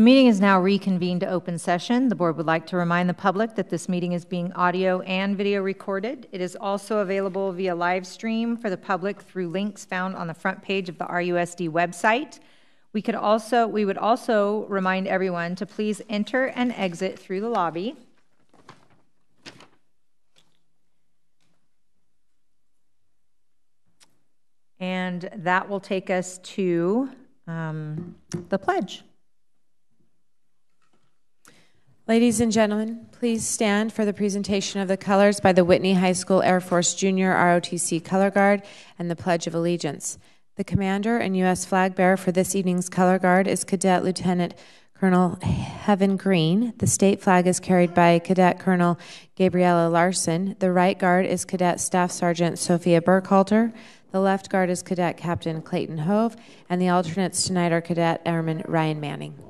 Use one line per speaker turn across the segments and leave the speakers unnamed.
The meeting is now reconvened to open session. The board would like to remind the public that this meeting is being audio and video recorded. It is also available via live stream for the public through links found on the front page of the RUSD website. We could also we would also remind everyone to please enter and exit through the lobby. And that will take us to um, the pledge.
Ladies and gentlemen, please stand for the presentation of the colors by the Whitney High School Air Force Junior ROTC Color Guard and the Pledge of Allegiance. The commander and U.S. flag bearer for this evening's Color Guard is Cadet Lieutenant Colonel Heaven Green. The state flag is carried by Cadet Colonel Gabriella Larson. The right guard is Cadet Staff Sergeant Sophia Burkhalter. The left guard is Cadet Captain Clayton Hove. And the alternates tonight are Cadet Airman Ryan Manning.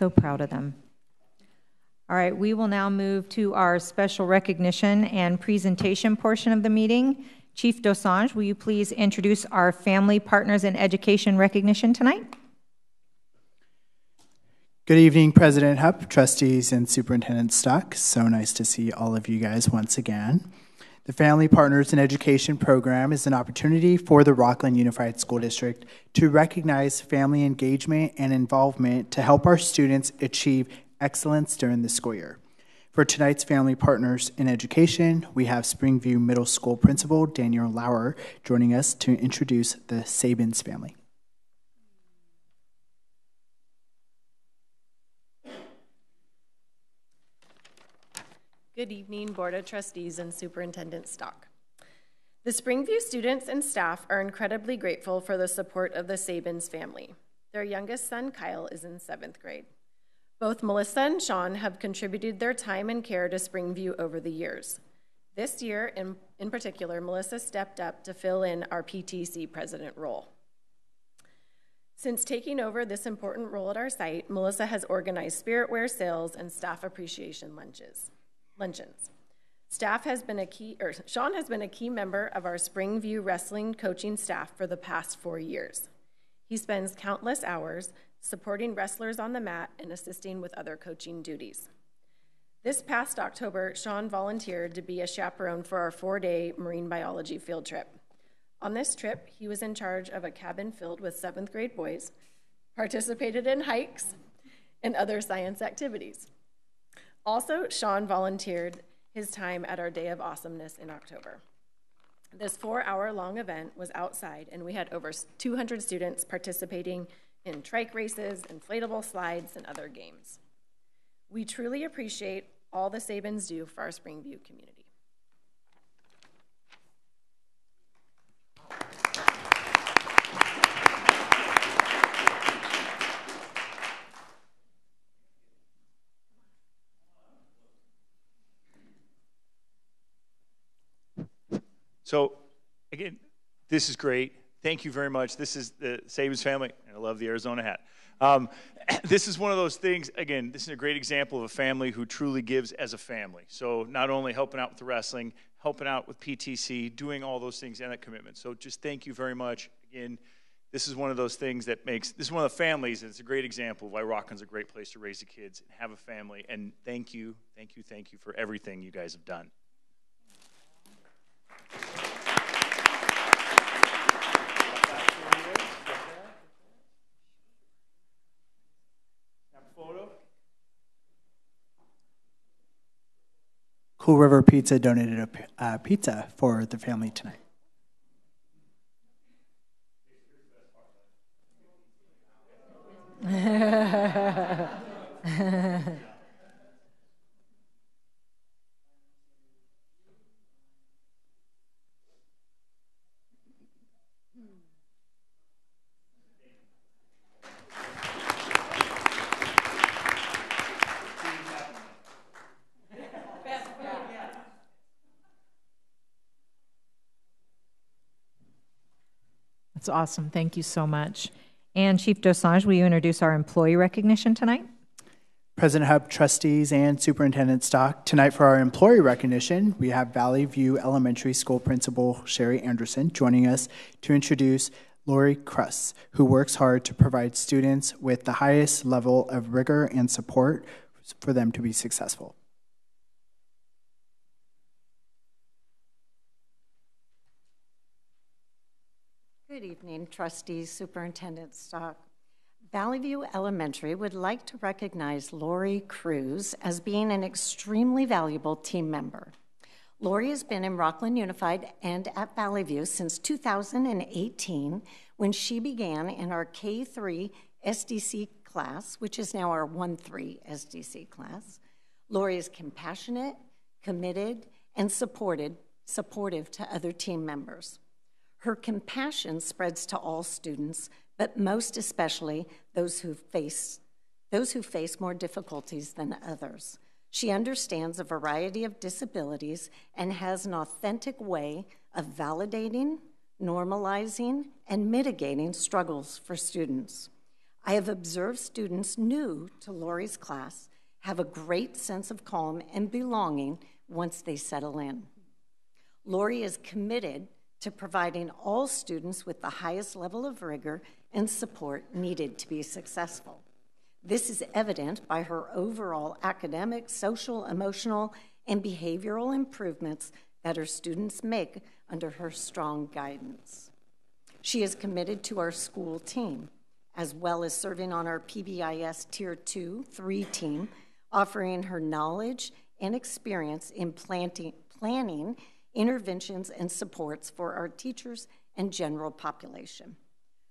So proud of them. All right, we will now move to our special recognition and presentation portion of the meeting. Chief Dosanjh, will you please introduce our Family Partners in Education recognition tonight?
Good evening, President Hupp, trustees, and Superintendent Stock. So nice to see all of you guys once again. The Family Partners in Education program is an opportunity for the Rocklin Unified School District to recognize family engagement and involvement to help our students achieve excellence during the school year. For tonight's Family Partners in Education, we have Springview Middle School Principal Daniel Lauer joining us to introduce the Sabins family.
Good evening, Board of Trustees and Superintendent Stock. The Springview students and staff are incredibly grateful for the support of the Sabins family. Their youngest son, Kyle, is in seventh grade. Both Melissa and Sean have contributed their time and care to Springview over the years. This year, in, in particular, Melissa stepped up to fill in our PTC president role. Since taking over this important role at our site, Melissa has organized spiritware sales and staff appreciation lunches luncheons. Staff has been a key, or Sean has been a key member of our Springview wrestling coaching staff for the past four years. He spends countless hours supporting wrestlers on the mat and assisting with other coaching duties. This past October, Sean volunteered to be a chaperone for our four day marine biology field trip. On this trip, he was in charge of a cabin filled with seventh grade boys, participated in hikes, and other science activities. Also, Sean volunteered his time at our Day of Awesomeness in October. This four hour long event was outside, and we had over 200 students participating in trike races, inflatable slides, and other games. We truly appreciate all the Sabins do for our Springview community.
So, again, this is great. Thank you very much. This is the Sabins family, and I love the Arizona hat. Um, this is one of those things, again, this is a great example of a family who truly gives as a family. So, not only helping out with the wrestling, helping out with PTC, doing all those things and that commitment. So, just thank you very much. Again, this is one of those things that makes this is one of the families, and it's a great example of why Rocklin's a great place to raise the kids and have a family. And thank you, thank you, thank you for everything you guys have done.
Cool River Pizza donated a uh, pizza for the family tonight.
Awesome. Thank you so much. And Chief Dosanjh, will you introduce our employee recognition tonight?
President Hupp, trustees, and Superintendent Stock. Tonight for our employee recognition, we have Valley View Elementary School Principal Sherry Anderson joining us to introduce Lori Kruss, who works hard to provide students with the highest level of rigor and support for them to be successful.
Good evening, trustees, superintendent Stock. Valley View Elementary would like to recognize Lori Cruz as being an extremely valuable team member. Lori has been in Rocklin Unified and at Valley View since 2018 when she began in our K3 SDC class, which is now our 1 3 SDC class. Lori is compassionate, committed, and supported, supportive to other team members. Her compassion spreads to all students, but most especially those who face those who face more difficulties than others. She understands a variety of disabilities and has an authentic way of validating, normalizing, and mitigating struggles for students. I have observed students new to Lori's class have a great sense of calm and belonging once they settle in. Lori is committed to providing all students with the highest level of rigor and support needed to be successful. This is evident by her overall academic, social, emotional, and behavioral improvements that her students make under her strong guidance. She is committed to our school team, as well as serving on our PBIS Tier 2 3 team, offering her knowledge and experience in planting, planning interventions and supports for our teachers and general population.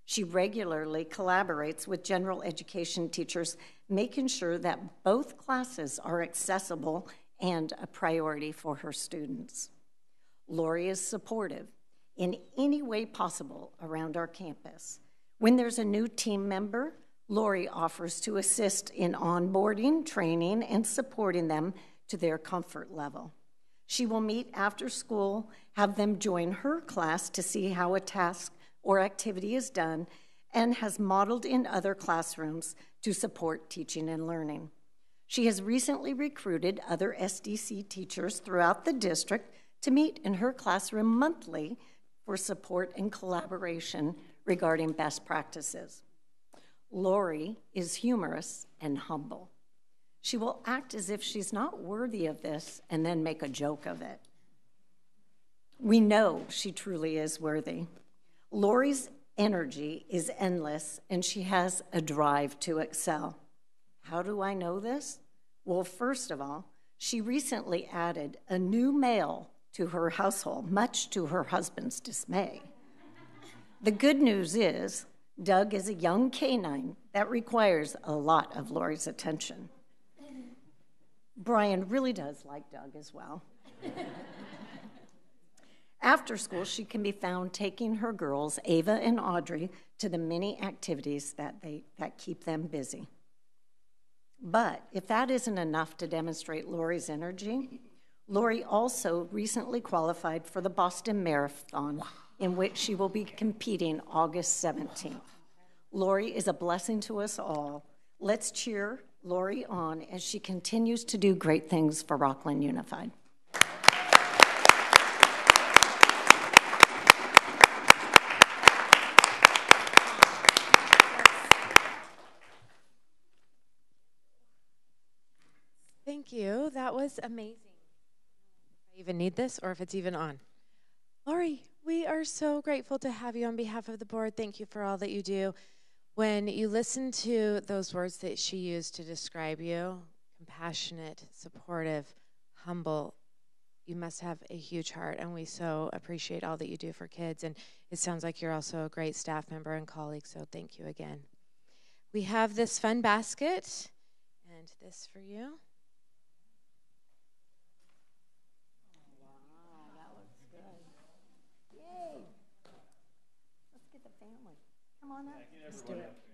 She regularly collaborates with general education teachers, making sure that both classes are accessible and a priority for her students. Lori is supportive in any way possible around our campus. When there's a new team member, Lori offers to assist in onboarding, training, and supporting them to their comfort level. She will meet after school, have them join her class to see how a task or activity is done, and has modeled in other classrooms to support teaching and learning. She has recently recruited other SDC teachers throughout the district to meet in her classroom monthly for support and collaboration regarding best practices. Lori is humorous and humble. She will act as if she's not worthy of this and then make a joke of it. We know she truly is worthy. Lori's energy is endless and she has a drive to excel. How do I know this? Well, first of all, she recently added a new male to her household, much to her husband's dismay. The good news is, Doug is a young canine that requires a lot of Lori's attention. Brian really does like Doug as well. After school, she can be found taking her girls, Ava and Audrey, to the many activities that, they, that keep them busy. But if that isn't enough to demonstrate Lori's energy, Lori also recently qualified for the Boston Marathon, in which she will be competing August 17th. Lori is a blessing to us all. Let's cheer Lori on as she continues to do great things for Rocklin Unified.
Thank you. That was amazing. I even need this or if it's even on. Lori, we are so grateful to have you on behalf of the board. Thank you for all that you do. When you listen to those words that she used to describe you compassionate, supportive, humble you must have a huge heart, and we so appreciate all that you do for kids. And it sounds like you're also a great staff member and colleague, so thank you again. We have this fun basket and this for you.
Come on up. Let's do it.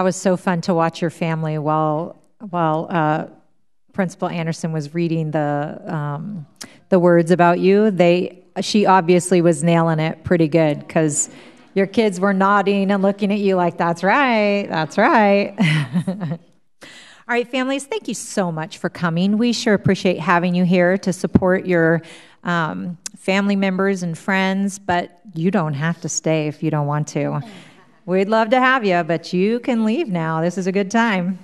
That was so fun to watch your family while while uh, Principal Anderson was reading the um, the words about you. They she obviously was nailing it pretty good because your kids were nodding and looking at you like, "That's right, that's right." All right, families, thank you so much for coming. We sure appreciate having you here to support your um, family members and friends, but you don't have to stay if you don't want to. We'd love to have you, but you can leave now. This is a good time.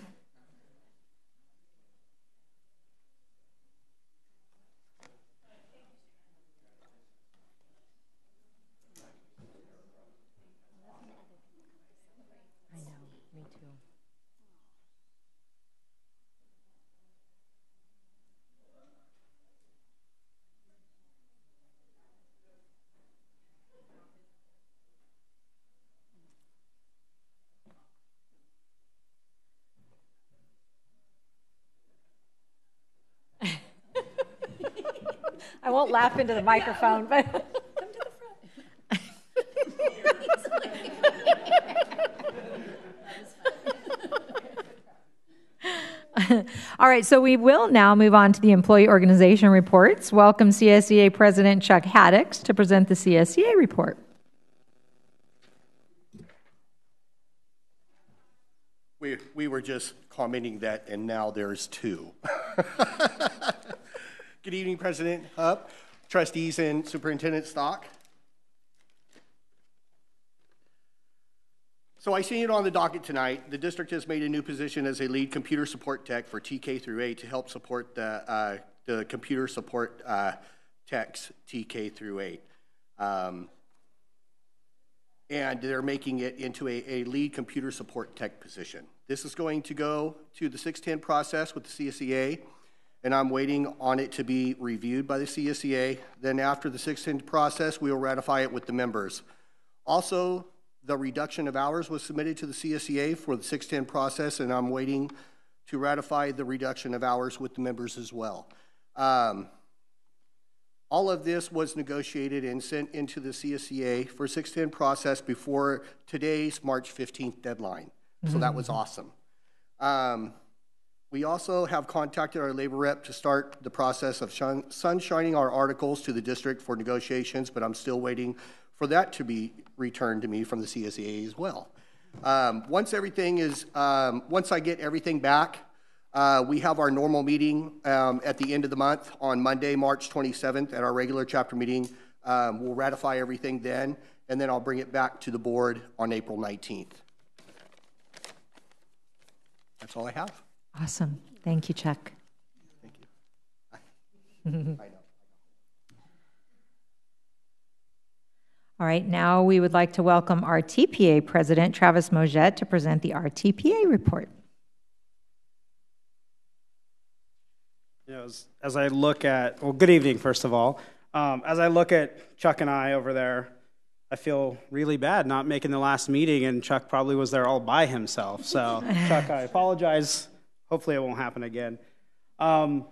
I won't laugh into the microphone, but. Come to the front. All right, so we will now move on to the employee organization reports. Welcome CSEA President Chuck Haddix to present the CSEA report.
We, we were just commenting that, and now there's two. Good evening, President Hupp, trustees, and Superintendent Stock. So I see it on the docket tonight. The district has made a new position as a lead computer support tech for TK through 8 to help support the, uh, the computer support uh, techs TK through 8. Um, and they're making it into a, a lead computer support tech position. This is going to go to the 610 process with the CSEA and I'm waiting on it to be reviewed by the CSEA. Then after the 610 process, we will ratify it with the members. Also, the reduction of hours was submitted to the CSEA for the 610 process, and I'm waiting to ratify the reduction of hours with the members as well. Um, all of this was negotiated and sent into the CSEA for 610 process before today's March 15th deadline. Mm -hmm. So that was mm-hmm. awesome. Um, we also have contacted our labor rep to start the process of sunshining our articles to the district for negotiations, but I'm still waiting for that to be returned to me from the CSEA as well. Um, once everything is, um, once I get everything back, uh, we have our normal meeting um, at the end of the month on Monday, March 27th, at our regular chapter meeting. Um, we'll ratify everything then, and then I'll bring it back to the board on April 19th. That's all I have.
Awesome. Thank you, Chuck.
Thank you.
All right, now we would like to welcome our TPA President, Travis Moget, to present the RTPA report.
You know, as, as, I look at, well, good evening, first of all. Um, as I look at Chuck and I over there, I feel really bad not making the last meeting, and Chuck probably was there all by himself. So, Chuck, I apologize hopefully it won't happen again. Um,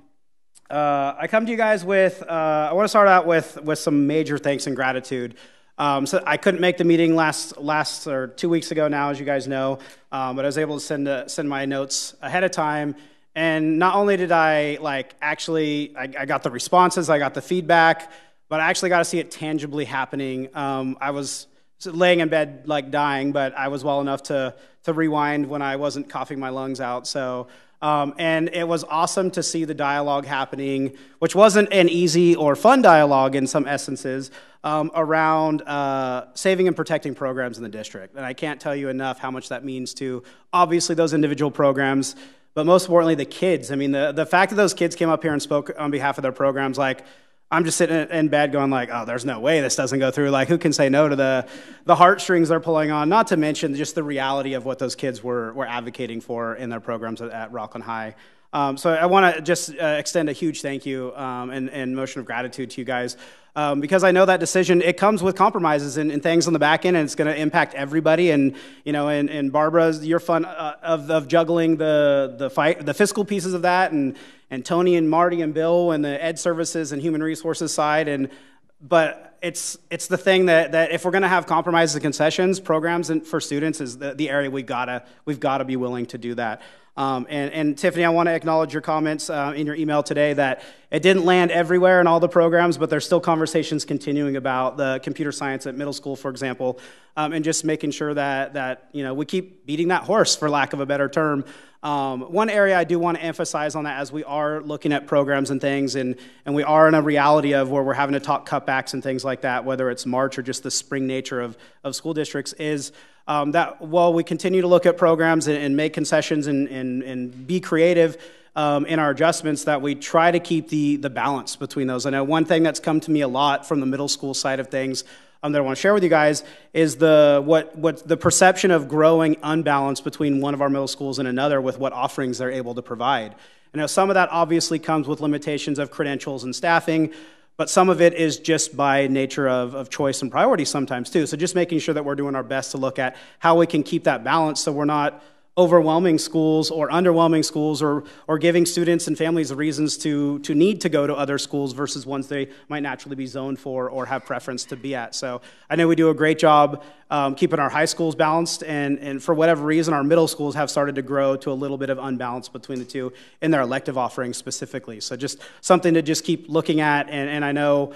uh, I come to you guys with, uh, I want to start out with, with some major thanks and gratitude. Um, so I couldn't make the meeting last, last or two weeks ago now, as you guys know, um, but I was able to send, uh, send my notes ahead of time. And not only did I like actually, I, I got the responses, I got the feedback, but I actually got to see it tangibly happening. Um, I was laying in bed like dying, but I was well enough to to rewind when I wasn't coughing my lungs out. So um, and it was awesome to see the dialogue happening, which wasn't an easy or fun dialogue in some essences, um, around uh, saving and protecting programs in the district. And I can't tell you enough how much that means to obviously those individual programs, but most importantly, the kids. I mean, the, the fact that those kids came up here and spoke on behalf of their programs, like, I'm just sitting in bed going like, oh, there's no way this doesn't go through. Like, who can say no to the, the heartstrings they're pulling on? Not to mention just the reality of what those kids were, were advocating for in their programs at, at Rocklin High. Um, so I want to just uh, extend a huge thank you um, and, and motion of gratitude to you guys um, because I know that decision it comes with compromises and, and things on the back end, and it's going to impact everybody. And you know, and, and Barbara's your fun uh, of, of juggling the the fight the fiscal pieces of that, and and Tony and Marty and Bill and the ed services and human resources side, and but it's it's the thing that, that if we're going to have compromises and concessions, programs and for students is the, the area we gotta we've got to be willing to do that. Um, and, and, Tiffany, I want to acknowledge your comments uh, in your email today that it didn't land everywhere in all the programs, but there's still conversations continuing about the computer science at middle school, for example, um, and just making sure that that you know we keep beating that horse, for lack of a better term. Um, one area I do want to emphasize on that as we are looking at programs and things, and, and we are in a reality of where we're having to talk cutbacks and things like that, whether it's March or just the spring nature of, of school districts, is um, that while we continue to look at programs and, and make concessions and, and, and be creative um, in our adjustments, that we try to keep the, the balance between those. I know one thing that's come to me a lot from the middle school side of things um, that I want to share with you guys is the what what the perception of growing unbalance between one of our middle schools and another with what offerings they're able to provide. And now some of that obviously comes with limitations of credentials and staffing, but some of it is just by nature of, of choice and priority sometimes too. So just making sure that we're doing our best to look at how we can keep that balance so we're not overwhelming schools or underwhelming schools or, or giving students and families reasons to, to need to go to other schools versus ones they might naturally be zoned for or have preference to be at. So I know we do a great job um, keeping our high schools balanced, and, and for whatever reason, our middle schools have started to grow to a little bit of unbalance between the two in their elective offerings specifically. So just something to just keep looking at, and, and I know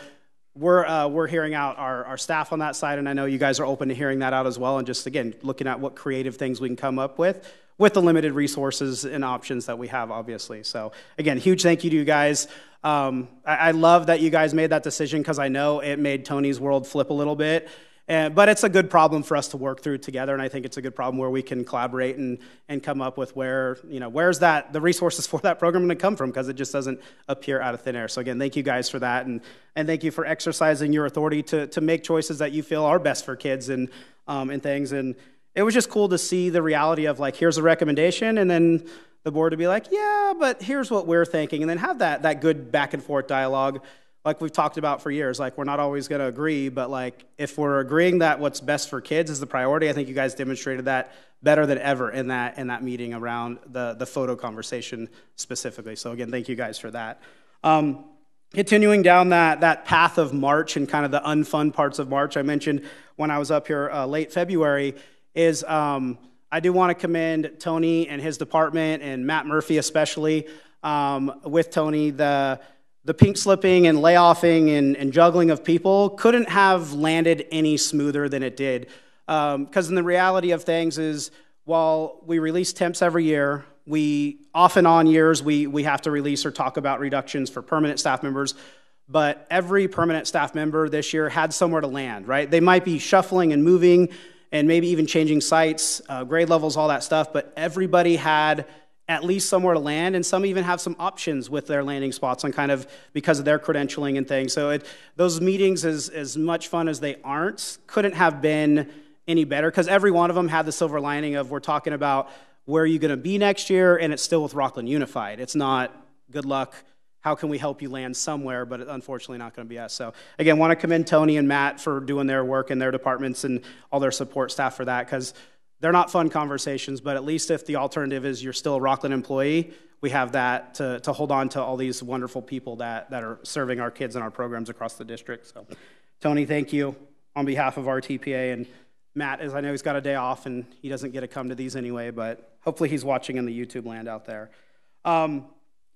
we're, uh, we're hearing out our, our staff on that side, and I know you guys are open to hearing that out as well, and just again, looking at what creative things we can come up with with the limited resources and options that we have, obviously. So, again, huge thank you to you guys. Um, I, I love that you guys made that decision because I know it made Tony's world flip a little bit. And, but it's a good problem for us to work through together, and I think it's a good problem where we can collaborate and, and come up with where, you know, where's that, the resources for that program going to come from, because it just doesn't appear out of thin air. So again, thank you guys for that, and, and thank you for exercising your authority to, to make choices that you feel are best for kids and, um, and things. And it was just cool to see the reality of like, here's a recommendation, and then the board to be like, yeah, but here's what we're thinking, and then have that, that good back and forth dialogue like we've talked about for years like we're not always going to agree but like if we're agreeing that what's best for kids is the priority i think you guys demonstrated that better than ever in that in that meeting around the the photo conversation specifically. So again thank you guys for that. Um, continuing down that that path of march and kind of the unfun parts of march i mentioned when i was up here uh, late february is um, i do want to commend tony and his department and matt murphy especially um, with tony the the pink slipping and layoffing and, and juggling of people couldn't have landed any smoother than it did. Because um, the reality of things is, while we release temps every year, we often on years we, we have to release or talk about reductions for permanent staff members. But every permanent staff member this year had somewhere to land, right? They might be shuffling and moving and maybe even changing sites, uh, grade levels, all that stuff, but everybody had at least somewhere to land, and some even have some options with their landing spots on kind of because of their credentialing and things. So it, those meetings, as, as much fun as they aren't, couldn't have been any better because every one of them had the silver lining of we're talking about where are you going to be next year, and it's still with Rocklin Unified. It's not good luck. How can we help you land somewhere? But unfortunately, not going to be us. So again, want to commend Tony and Matt for doing their work in their departments and all their support staff for that because they're not fun conversations, but at least if the alternative is you're still a Rocklin employee, we have that to, to hold on to all these wonderful people that, that are serving our kids and our programs across the district. So, Tony, thank you on behalf of our TPA. And Matt, as I know he's got a day off and he doesn't get to come to these anyway, but hopefully he's watching in the YouTube land out there. Um,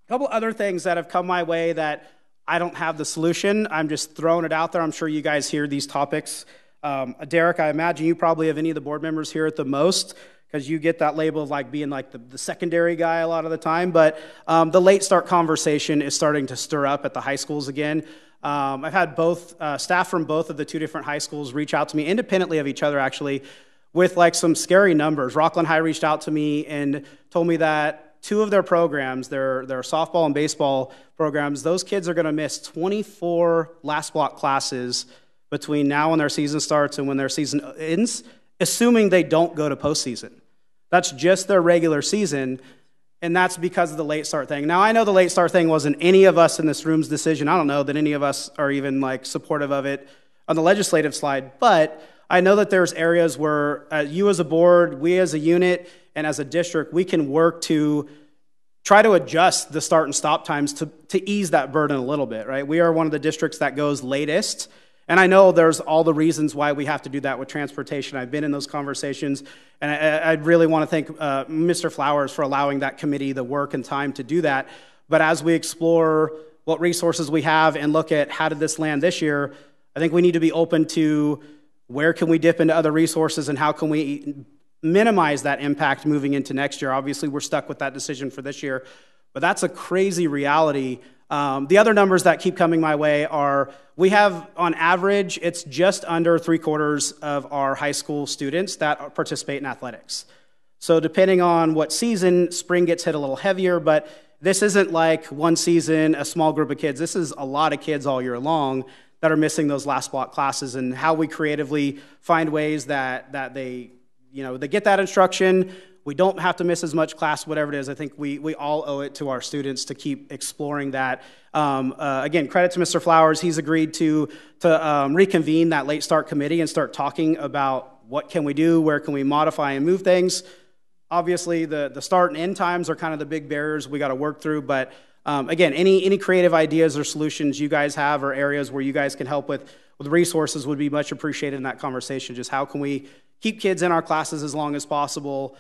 a couple other things that have come my way that I don't have the solution. I'm just throwing it out there. I'm sure you guys hear these topics um, Derek, I imagine you probably have any of the board members here at the most because you get that label of like being like the, the secondary guy a lot of the time. But um, the late start conversation is starting to stir up at the high schools again. Um, I've had both uh, staff from both of the two different high schools reach out to me independently of each other, actually, with like some scary numbers. Rocklin High reached out to me and told me that two of their programs, their, their softball and baseball programs, those kids are going to miss 24 last block classes between now and their season starts and when their season ends, assuming they don't go to postseason. That's just their regular season, and that's because of the late start thing. Now, I know the late start thing wasn't any of us in this room's decision. I don't know that any of us are even like supportive of it on the legislative slide, but I know that there's areas where uh, you as a board, we as a unit, and as a district, we can work to try to adjust the start and stop times to, to ease that burden a little bit, right? We are one of the districts that goes latest. And I know there's all the reasons why we have to do that with transportation. I've been in those conversations, and I, I really want to thank uh, Mr. Flowers for allowing that committee the work and time to do that. But as we explore what resources we have and look at how did this land this year, I think we need to be open to where can we dip into other resources and how can we minimize that impact moving into next year. Obviously, we're stuck with that decision for this year, but that's a crazy reality. Um, the other numbers that keep coming my way are we have, on average, it's just under three quarters of our high school students that participate in athletics. So, depending on what season, spring gets hit a little heavier, but this isn't like one season, a small group of kids. This is a lot of kids all year long that are missing those last block classes and how we creatively find ways that, that they, you know, they get that instruction. We don't have to miss as much class, whatever it is. I think we, we all owe it to our students to keep exploring that. Um, uh, again, credit to Mr. Flowers. He's agreed to, to um, reconvene that late start committee and start talking about what can we do, where can we modify and move things. Obviously, the, the start and end times are kind of the big barriers we got to work through, but um, again, any, any creative ideas or solutions you guys have or areas where you guys can help with, with resources would be much appreciated in that conversation. Just how can we keep kids in our classes as long as possible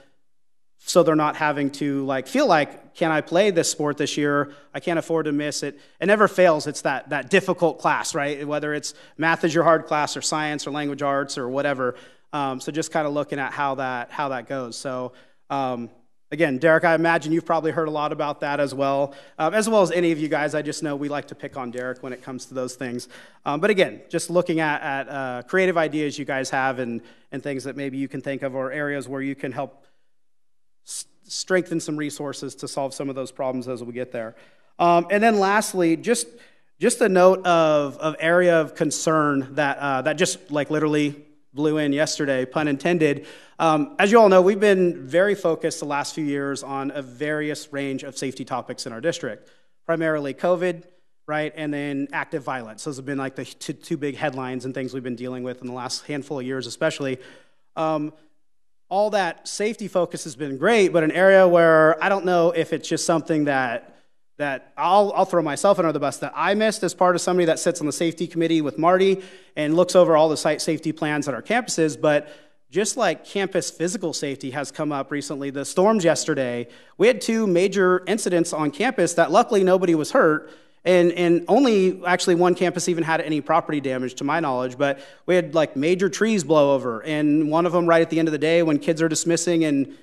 so they're not having to like feel like can i play this sport this year? I can't afford to miss it. It never fails. It's that, that difficult class right? Whether it's math is your hard class or science or language arts or whatever. Um, so just kind of looking at how that how that goes. So um, again, Derek, I imagine you've probably heard a lot about that as well, um, as well as any of you guys. I just know we like to pick on Derek when it comes to those things. Um, but again, just looking at, at uh, creative ideas you guys have and, and things that maybe you can think of or areas where you can help strengthen some resources to solve some of those problems as we get there. Um, and then lastly, just just a note of, of area of concern that, uh, that just like literally blew in yesterday, pun intended. Um, as you all know, we've been very focused the last few years on a various range of safety topics in our district, primarily COVID, right, and then active violence. Those have been like the two, two big headlines and things we've been dealing with in the last handful of years, especially. Um, all that safety focus has been great, but an area where I don't know if it's just something that that I'll, I'll throw myself under the bus that I missed as part of somebody that sits on the safety committee with Marty and looks over all the site safety plans at our campuses. But just like campus physical safety has come up recently, the storms yesterday, we had two major incidents on campus that luckily nobody was hurt. And, and only actually one campus even had any property damage to my knowledge, but we had like major trees blow over. And one of them right at the end of the day when kids are dismissing and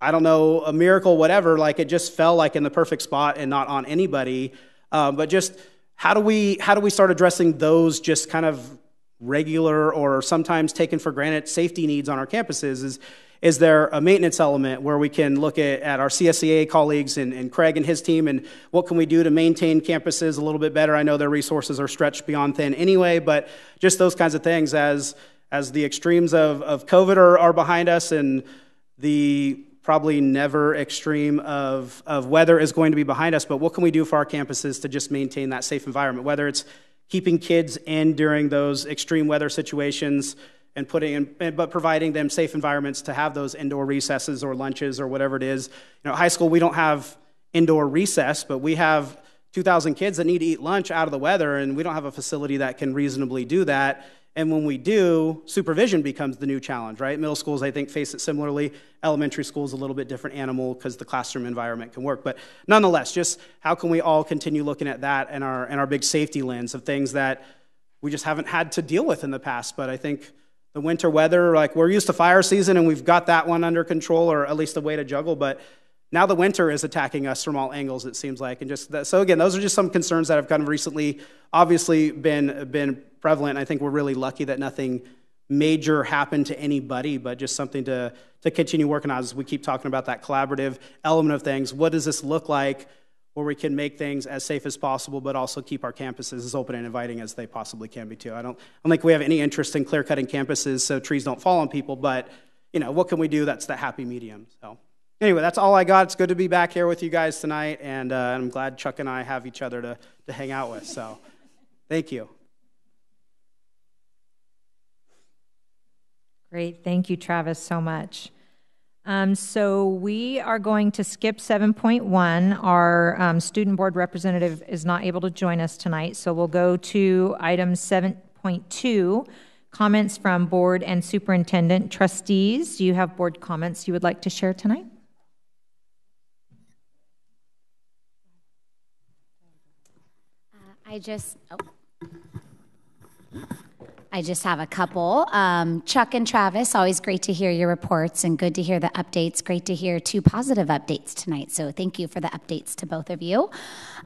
I don't know, a miracle, whatever, like it just fell like in the perfect spot and not on anybody. Uh, but just how do we how do we start addressing those just kind of regular or sometimes taken for granted safety needs on our campuses? Is is there a maintenance element where we can look at, at our CSEA colleagues and, and Craig and his team and what can we do to maintain campuses a little bit better? I know their resources are stretched beyond thin anyway, but just those kinds of things as as the extremes of, of COVID are, are behind us and the probably never extreme of, of weather is going to be behind us, but what can we do for our campuses to just maintain that safe environment? Whether it's keeping kids in during those extreme weather situations and putting in, but providing them safe environments to have those indoor recesses or lunches or whatever it is. You know, high school, we don't have indoor recess, but we have 2,000 kids that need to eat lunch out of the weather, and we don't have a facility that can reasonably do that. And when we do, supervision becomes the new challenge, right? Middle schools, I think, face it similarly. Elementary schools, a little bit different animal because the classroom environment can work. But nonetheless, just how can we all continue looking at that and our, and our big safety lens of things that we just haven't had to deal with in the past? But I think the winter weather, like we're used to fire season and we've got that one under control or at least a way to juggle. But now the winter is attacking us from all angles it seems like. And just that, so again those are just some concerns that have kind of recently obviously been been prevalent. I think we're really lucky that nothing major happened to anybody but just something to to continue working on as we keep talking about that collaborative element of things. What does this look like where we can make things as safe as possible but also keep our campuses as open and inviting as they possibly can be too i don't, I don't think we have any interest in clear cutting campuses so trees don't fall on people but you know what can we do that's the happy medium so anyway, that's all I got. It's good to be back here with you guys tonight, and uh, I'm glad Chuck and I have each other to, to hang out with. So, thank you.
Great. Thank you, Travis, so much. Um, so we are going to skip 7.1. Our um, student board representative is not able to join us tonight, so we'll go to item 7.2, comments from board and superintendent trustees. Do you have board comments you would like to share tonight?
I just, oh. I just have a couple. Um, Chuck and Travis, always great to hear your reports and good to hear the updates. Great to hear two positive updates tonight. So thank you for the updates to both of you.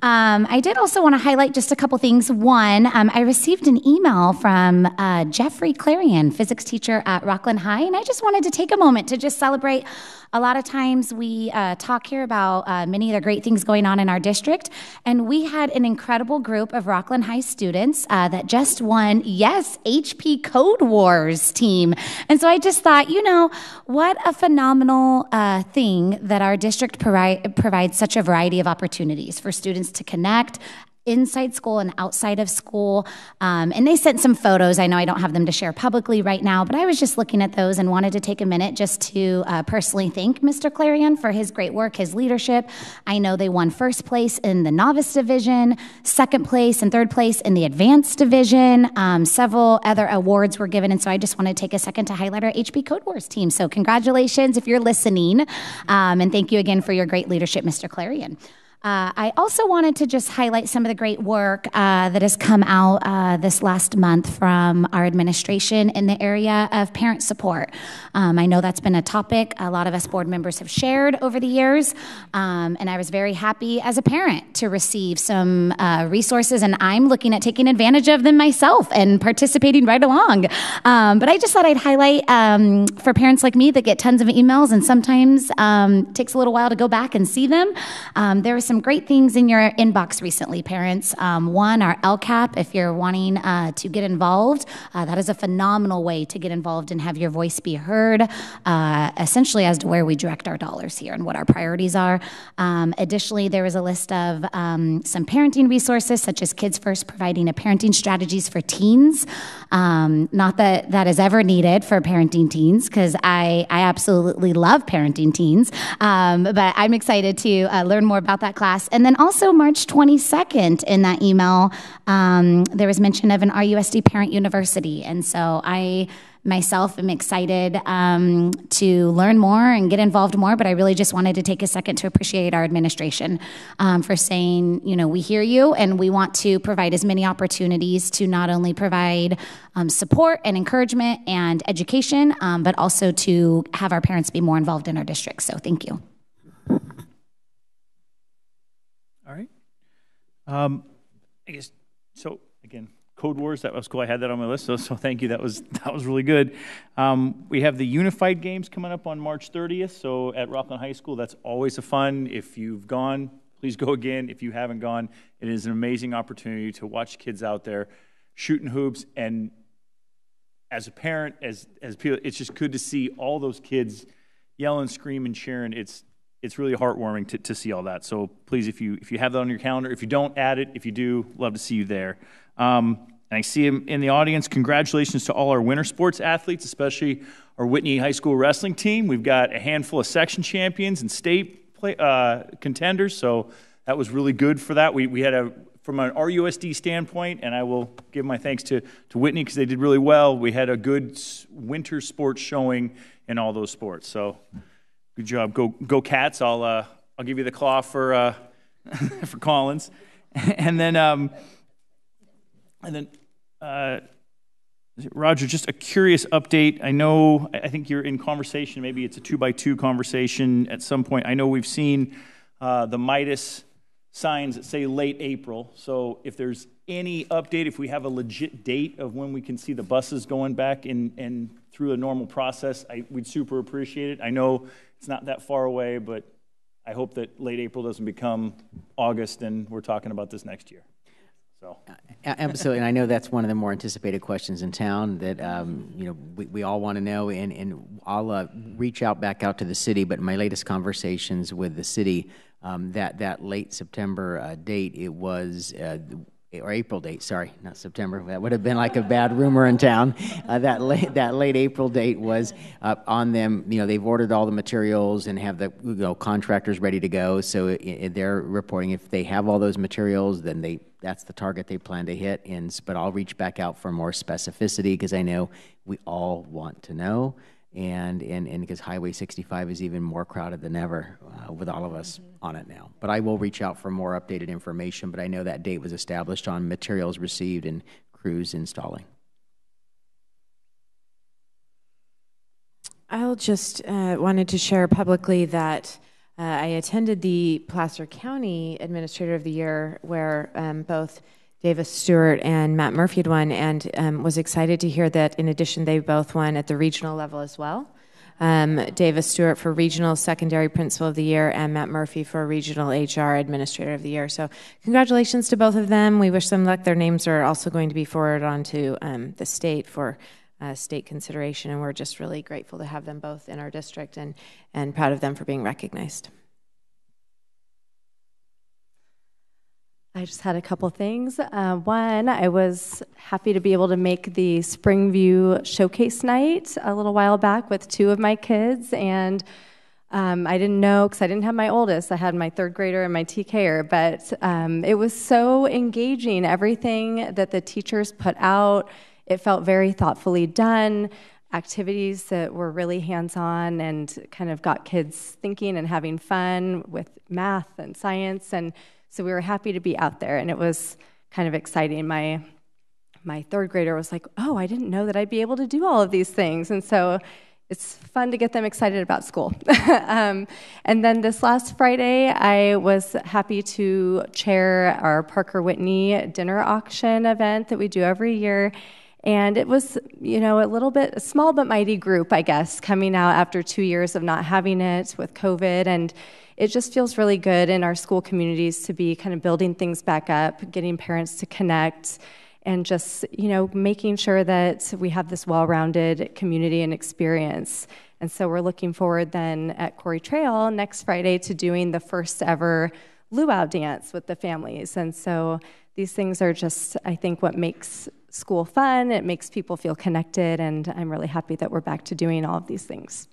Um, I did also want to highlight just a couple things. One, um, I received an email from uh, Jeffrey Clarion, physics teacher at Rocklin High, and I just wanted to take a moment to just celebrate a lot of times we uh, talk here about uh, many of the great things going on in our district, and we had an incredible group of Rocklin High students uh, that just won, yes, HP Code Wars team. And so I just thought, you know, what a phenomenal uh, thing that our district provi- provides such a variety of opportunities for students to connect, inside school and outside of school. Um, and they sent some photos. I know I don't have them to share publicly right now, but I was just looking at those and wanted to take a minute just to uh, personally thank Mr. Clarion for his great work, his leadership. I know they won first place in the novice division, second place and third place in the advanced division. Um, several other awards were given. And so I just want to take a second to highlight our HP Code Wars team. So congratulations if you're listening. Um, and thank you again for your great leadership, Mr. Clarion. Uh, I also wanted to just highlight some of the great work uh, that has come out uh, this last month from our administration in the area of parent support. Um, I know that's been a topic a lot of us board members have shared over the years, um, and I was very happy as a parent to receive some uh, resources, and I'm looking at taking advantage of them myself and participating right along. Um, but I just thought I'd highlight um, for parents like me that get tons of emails and sometimes um, takes a little while to go back and see them. Um, there some great things in your inbox recently, parents. Um, one, our LCAP, if you're wanting uh, to get involved, uh, that is a phenomenal way to get involved and have your voice be heard, uh, essentially as to where we direct our dollars here and what our priorities are. Um, additionally, there was a list of um, some parenting resources, such as Kids First providing a parenting strategies for teens. Um, not that that is ever needed for parenting teens, because I, I absolutely love parenting teens, um, but I'm excited to uh, learn more about that class. And then also March 22nd in that email, um, there was mention of an RUSD Parent University. And so I myself am excited um, to learn more and get involved more, but I really just wanted to take a second to appreciate our administration um, for saying, you know, we hear you and we want to provide as many opportunities to not only provide um, support and encouragement and education, um, but also to have our parents be more involved in our district. So thank you.
Um, I guess so. Again, Code Wars. That was cool. I had that on my list. So, so thank you. That was that was really good. Um, we have the Unified Games coming up on March 30th. So at Rocklin High School, that's always a fun. If you've gone, please go again. If you haven't gone, it is an amazing opportunity to watch kids out there shooting hoops. And as a parent, as as people, it's just good to see all those kids yelling, screaming, cheering. It's it's really heartwarming to, to see all that. So please, if you if you have that on your calendar, if you don't add it, if you do, love to see you there. Um, and I see him in the audience. Congratulations to all our winter sports athletes, especially our Whitney High School wrestling team. We've got a handful of section champions and state play, uh, contenders, so that was really good for that. We, we had a from an RUSD standpoint, and I will give my thanks to, to Whitney because they did really well. We had a good winter sports showing in all those sports. So Good job. Go, go Cats. I'll, uh, I'll give you the claw for, uh, for Collins. and then, um, and then, uh, Roger, just a curious update. I know, I think you're in conversation. Maybe it's a two by two conversation at some point. I know we've seen uh, the Midas signs that say late April. So if there's any update, if we have a legit date of when we can see the buses going back in, and through a normal process, I, we'd super appreciate it. I know it's not that far away, but I hope that late April doesn't become August and we're talking about this next year. So.
Absolutely, and I know that's one of the more anticipated questions in town that um, you know we, we all want to know, and, and I'll uh, reach out back out to the city. But my latest conversations with the city, um, that that late September uh, date, it was uh, or April date, sorry, not September. That would have been like a bad rumor in town. Uh, that late that late April date was uh, on them. You know, they've ordered all the materials and have the you know, contractors ready to go. So it, it, they're reporting if they have all those materials, then they that's the target they plan to hit. And but I'll reach back out for more specificity because I know we all want to know and and and because Highway 65 is even more crowded than ever uh, with all of us on it now. But I will reach out for more updated information. But I know that date was established on materials received and crews installing.
I'll just uh, wanted to share publicly that uh, I attended the Placer County Administrator of the Year, where um, both Davis Stewart and Matt Murphy had won, and um, was excited to hear that in addition, they both won at the regional level as well. Um, Davis Stewart for Regional Secondary Principal of the Year, and Matt Murphy for Regional HR Administrator of the Year. So, congratulations to both of them. We wish them luck. Their names are also going to be forwarded on to um, the state for uh, state consideration, and we're just really grateful to have them both in our district and, and proud of them for being recognized.
I just had a couple things. Uh, one, I was happy to be able to make the Springview Showcase Night a little while back with two of my kids, and um, I didn't know because I didn't have my oldest. I had my third grader and my TKer, but um, it was so engaging. Everything that the teachers put out, it felt very thoughtfully done. Activities that were really hands on and kind of got kids thinking and having fun with math and science and so we were happy to be out there, and it was kind of exciting. My my third grader was like, "Oh, I didn't know that I'd be able to do all of these things," and so it's fun to get them excited about school. um, and then this last Friday, I was happy to chair our Parker Whitney dinner auction event that we do every year. And it was, you know, a little bit a small but mighty group, I guess, coming out after two years of not having it with COVID. And it just feels really good in our school communities to be kind of building things back up, getting parents to connect, and just you know making sure that we have this well-rounded community and experience. And so we're looking forward then at Quarry Trail next Friday to doing the first ever luau dance with the families. And so these things are just, I think, what makes school fun. It makes people feel connected, and I'm really happy that we're back to doing all of these things.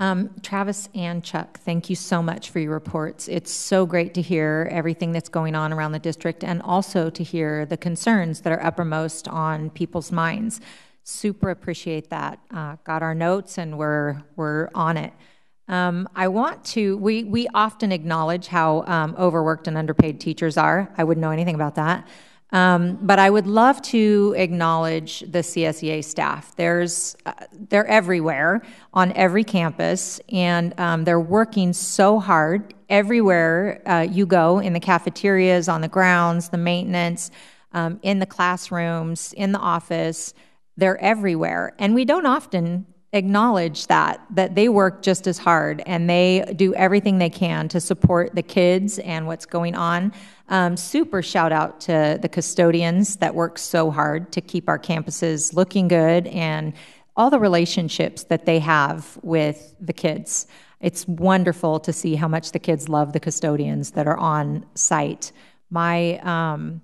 Um, Travis and Chuck, thank you so much for your reports. It's so great to hear everything that's going on around the district and also to hear the concerns that are uppermost on people's minds. Super appreciate that. Uh, got our notes and we're, we're on it. Um, I want to, we, we often acknowledge how um, overworked and underpaid teachers are. I wouldn't know anything about that. Um, but I would love to acknowledge the CSEA staff. There's, uh, they're everywhere on every campus, and um, they're working so hard everywhere uh, you go in the cafeterias, on the grounds, the maintenance, um, in the classrooms, in the office. They're everywhere. And we don't often acknowledge that that they work just as hard and they do everything they can to support the kids and what's going on. Um, super shout out to the custodians that work so hard to keep our campuses looking good and all the relationships that they have with the kids. It's wonderful to see how much the kids love the custodians that are on site. My um,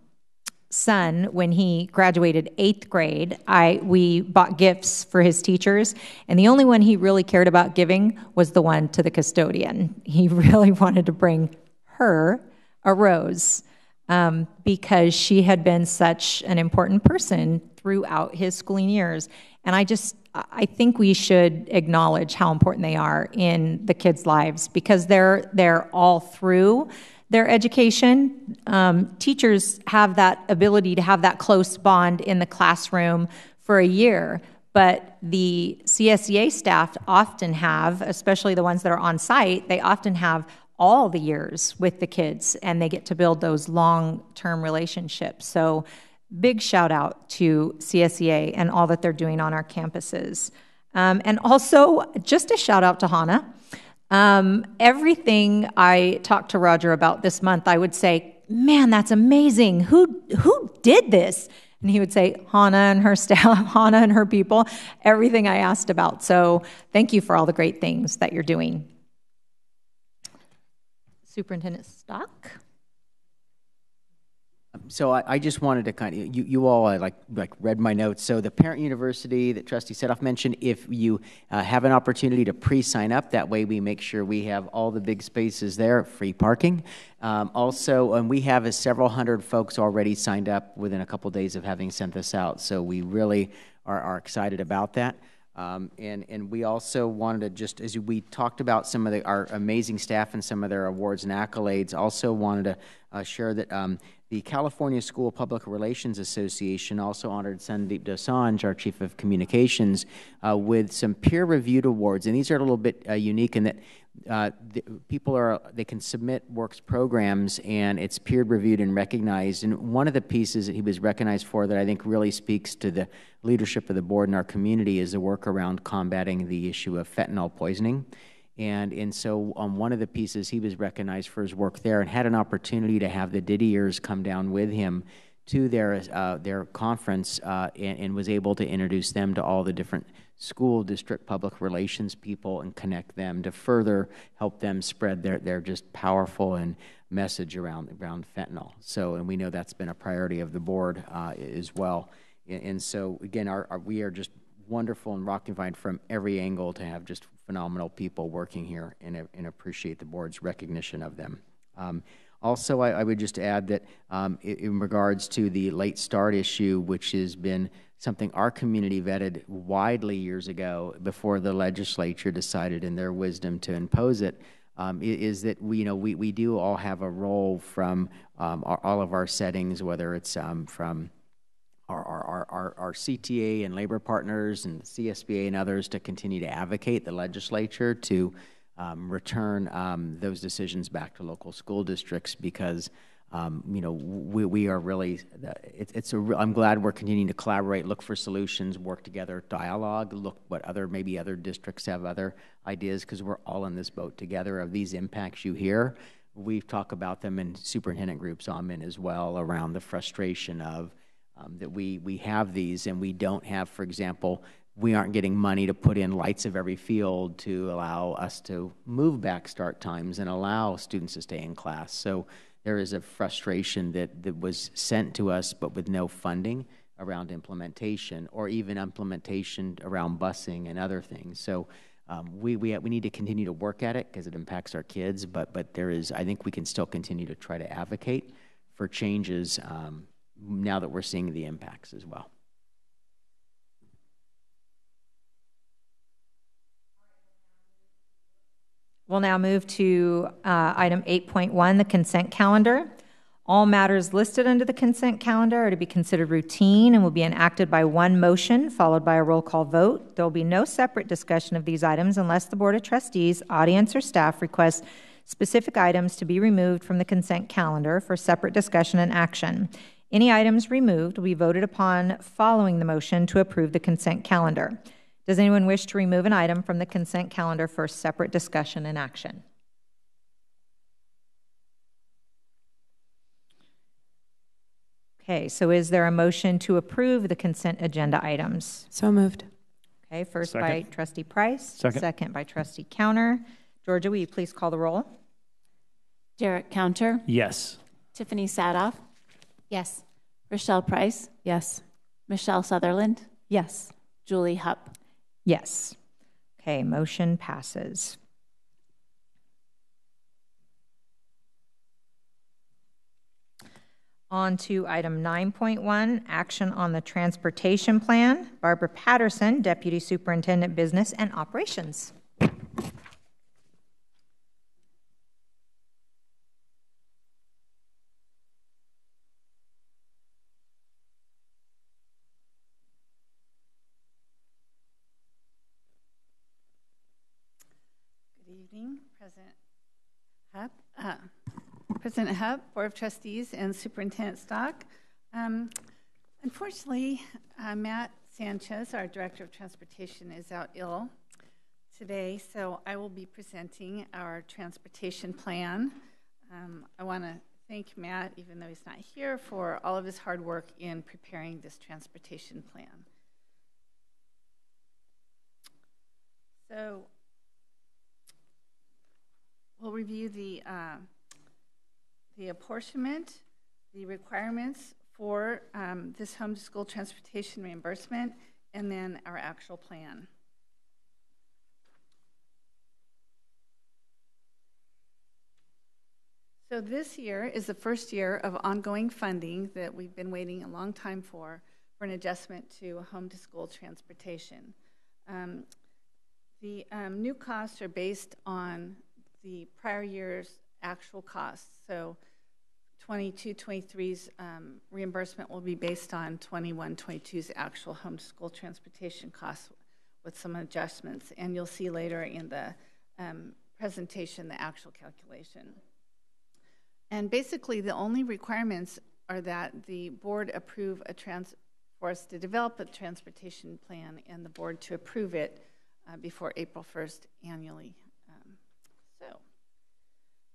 son when he graduated eighth grade i we bought gifts for his teachers and the only one he really cared about giving was the one to the custodian. He really wanted to bring her a rose um, because she had been such an important person throughout his schooling years. And i just i think we should acknowledge how important they are in the kids lives because they're they're all through their education. Um, teachers have that ability to have that close bond in the classroom for a year, but the CSEA staff often have, especially the ones that are on site, they often have all the years with the kids and they get to build those long term relationships. So, big shout out to CSEA and all that they're doing on our campuses. Um, and also, just a shout out to Hannah. Um, everything I talked to Roger about this month, I would say, "Man, that's amazing! Who who did this?" And he would say, "Hannah and her staff, Hannah and her people." Everything I asked about. So, thank you for all the great things that you're doing. Superintendent Stock.
So I, I just wanted to kind of, you, you all uh, like, like read my notes. So the parent university that trustee Sadoff mentioned, if you uh, have an opportunity to pre-sign up, that way we make sure we have all the big spaces there, free parking. Um, also, and we have a several hundred folks already signed up within a couple days of having sent this out. So we really are, are excited about that. Um, and, and we also wanted to just, as we talked about some of the, our amazing staff and some of their awards and accolades, also wanted to uh, share that um, the California School Public Relations Association also honored Sandeep Dosanjh, our Chief of Communications, uh, with some peer-reviewed awards. And these are a little bit uh, unique in that uh, the, people are they can submit works programs and it's peer reviewed and recognized. And one of the pieces that he was recognized for that I think really speaks to the leadership of the board in our community is the work around combating the issue of fentanyl poisoning. And, and so on one of the pieces, he was recognized for his work there and had an opportunity to have the Didiers come down with him to their, uh, their conference uh, and, and, was able to introduce them to all the different school district public relations people and connect them to further help them spread their, their just powerful and message around, around fentanyl. So, and we know that's been a priority of the board uh, as well. And, and so, again, our, our, we are just wonderful and Rocky Vine from every angle to have just phenomenal people working here and, and appreciate the board's recognition of them. Um, also, I, I, would just add that um, in, in, regards to the late start issue, which has been something our community vetted widely years ago before the legislature decided in their wisdom to impose it, um, is that we, you know, we, we do all have a role from um, our, all of our settings, whether it's um, from our, our, our, our, CTA and labor partners and CSBA and others to continue to advocate the legislature to um, return um, those decisions back to local school districts because um, you know we, we are really it, it's a I'm glad we're continuing to collaborate look for solutions work together dialogue look what other maybe other districts have other ideas because we're all in this boat together of these impacts you hear. We've talked about them in superintendent groups I'm in as well around the frustration of um, that we, we have these and we don't have, for example, we aren't getting money to put in lights of every field to allow us to move back start times and allow students to stay in class. So there is a frustration that, that was sent to us but with no funding around implementation or even implementation around busing and other things. So um, we, we, we need to continue to work at it because it impacts our kids, but, but there is, I think we can still continue to try to advocate for changes um, now that we're seeing the impacts as well.
We'll now move to uh, item 8.1, the consent calendar. All matters listed under the consent calendar are to be considered routine and will be enacted by one motion followed by a roll call vote. There will be no separate discussion of these items unless the Board of Trustees, audience, or staff requests specific items to be removed from the consent calendar for separate discussion and action. Any items removed will be voted upon following the motion to approve the consent calendar. Does anyone wish to remove an item from the consent calendar for separate discussion and action? Okay, so is there a motion to approve the consent agenda items?
So moved.
Okay, first Second. by Trustee Price.
Second.
Second by Trustee Counter. Georgia, will you please call the roll?
Derek Counter.
Yes.
Tiffany Sadoff.
Yes.
Rochelle Price.
Yes.
Michelle Sutherland.
Yes.
Julie Hupp.
Yes. Okay, motion passes. On to item 9.1, action on the transportation plan. Barbara Patterson, Deputy Superintendent Business and Operations.
President Hupp, Board of Trustees, and Superintendent Stock. Um, unfortunately, uh, Matt Sanchez, our Director of Transportation, is out ill today, so I will be presenting our transportation plan. Um, I want to thank Matt, even though he's not here, for all of his hard work in preparing this transportation plan. So we'll review the uh, the apportionment, the requirements for um, this home to school transportation reimbursement, and then our actual plan. So this year is the first year of ongoing funding that we've been waiting a long time for, for an adjustment to home to school transportation. Um, the um, new costs are based on the prior year's actual costs. So 22, 23's um, reimbursement will be based on 21, 22's actual home to school transportation costs with some adjustments. And you'll see later in the um, presentation the actual calculation. And basically, the only requirements are that the board approve a trans for us to develop a transportation plan and the board to approve it uh, before April 1st annually. Um, so,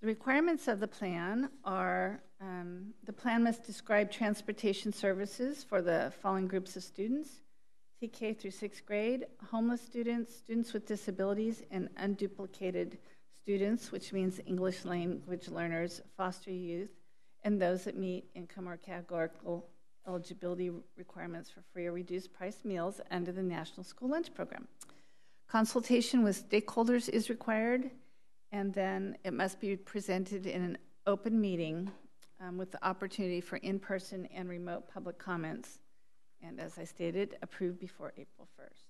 the requirements of the plan are um, the plan must describe transportation services for the following groups of students TK through sixth grade, homeless students, students with disabilities, and unduplicated students, which means English language learners, foster youth, and those that meet income or categorical eligibility requirements for free or reduced price meals under the National School Lunch Program. Consultation with stakeholders is required, and then it must be presented in an open meeting um, with the opportunity for in person and remote public comments. And as I stated, approved before April 1st.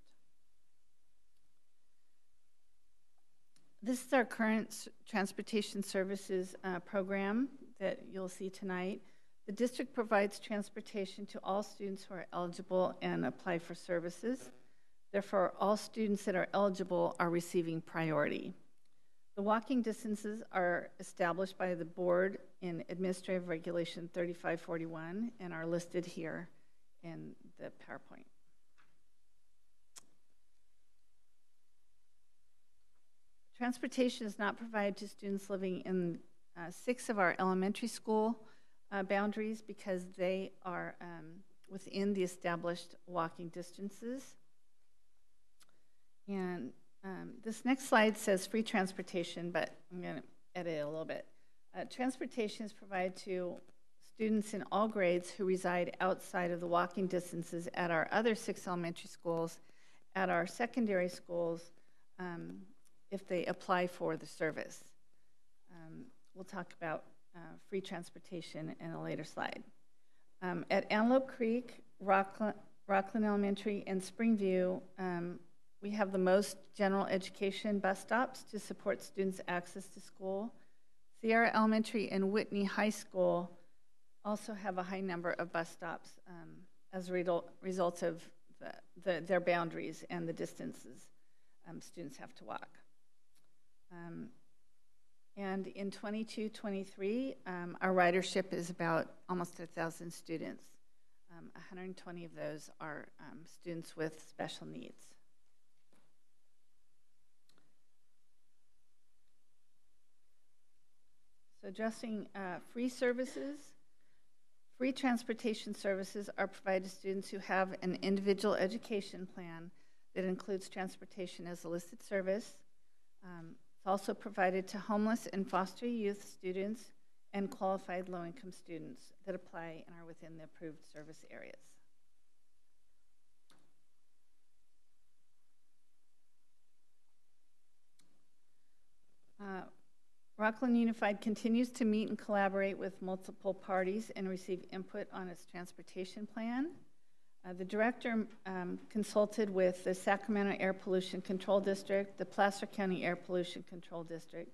This is our current transportation services uh, program that you'll see tonight. The district provides transportation to all students who are eligible and apply for services. Therefore, all students that are eligible are receiving priority. The walking distances are established by the board in Administrative Regulation 3541 and are listed here in the PowerPoint. Transportation is not provided to students living in uh, six of our elementary school uh, boundaries because they are um, within the established walking distances. And um, this next slide says free transportation, but I'm going to edit it a little bit. Uh, transportation is provided to students in all grades who reside outside of the walking distances at our other six elementary schools, at our secondary schools, um, if they apply for the service. Um, we'll talk about uh, free transportation in a later slide. Um, at Antelope Creek, Rocklin, Rocklin Elementary, and Springview, um, we have the most general education bus stops to support students' access to school. Sierra Elementary and Whitney High School also have a high number of bus stops um, as a result of the, the, their boundaries and the distances um, students have to walk. Um, and in 22 23, um, our ridership is about almost 1,000 students. 120 um, of those are um, students with special needs. So addressing uh, free services, free transportation services are provided to students who have an individual education plan that includes transportation as a listed service. Um, it's also provided to homeless and foster youth students and qualified low-income students that apply and are within the approved service areas. Uh, Rocklin Unified continues to meet and collaborate with multiple parties and receive input on its transportation plan. Uh, the director um, consulted with the Sacramento Air Pollution Control District, the Placer County Air Pollution Control District,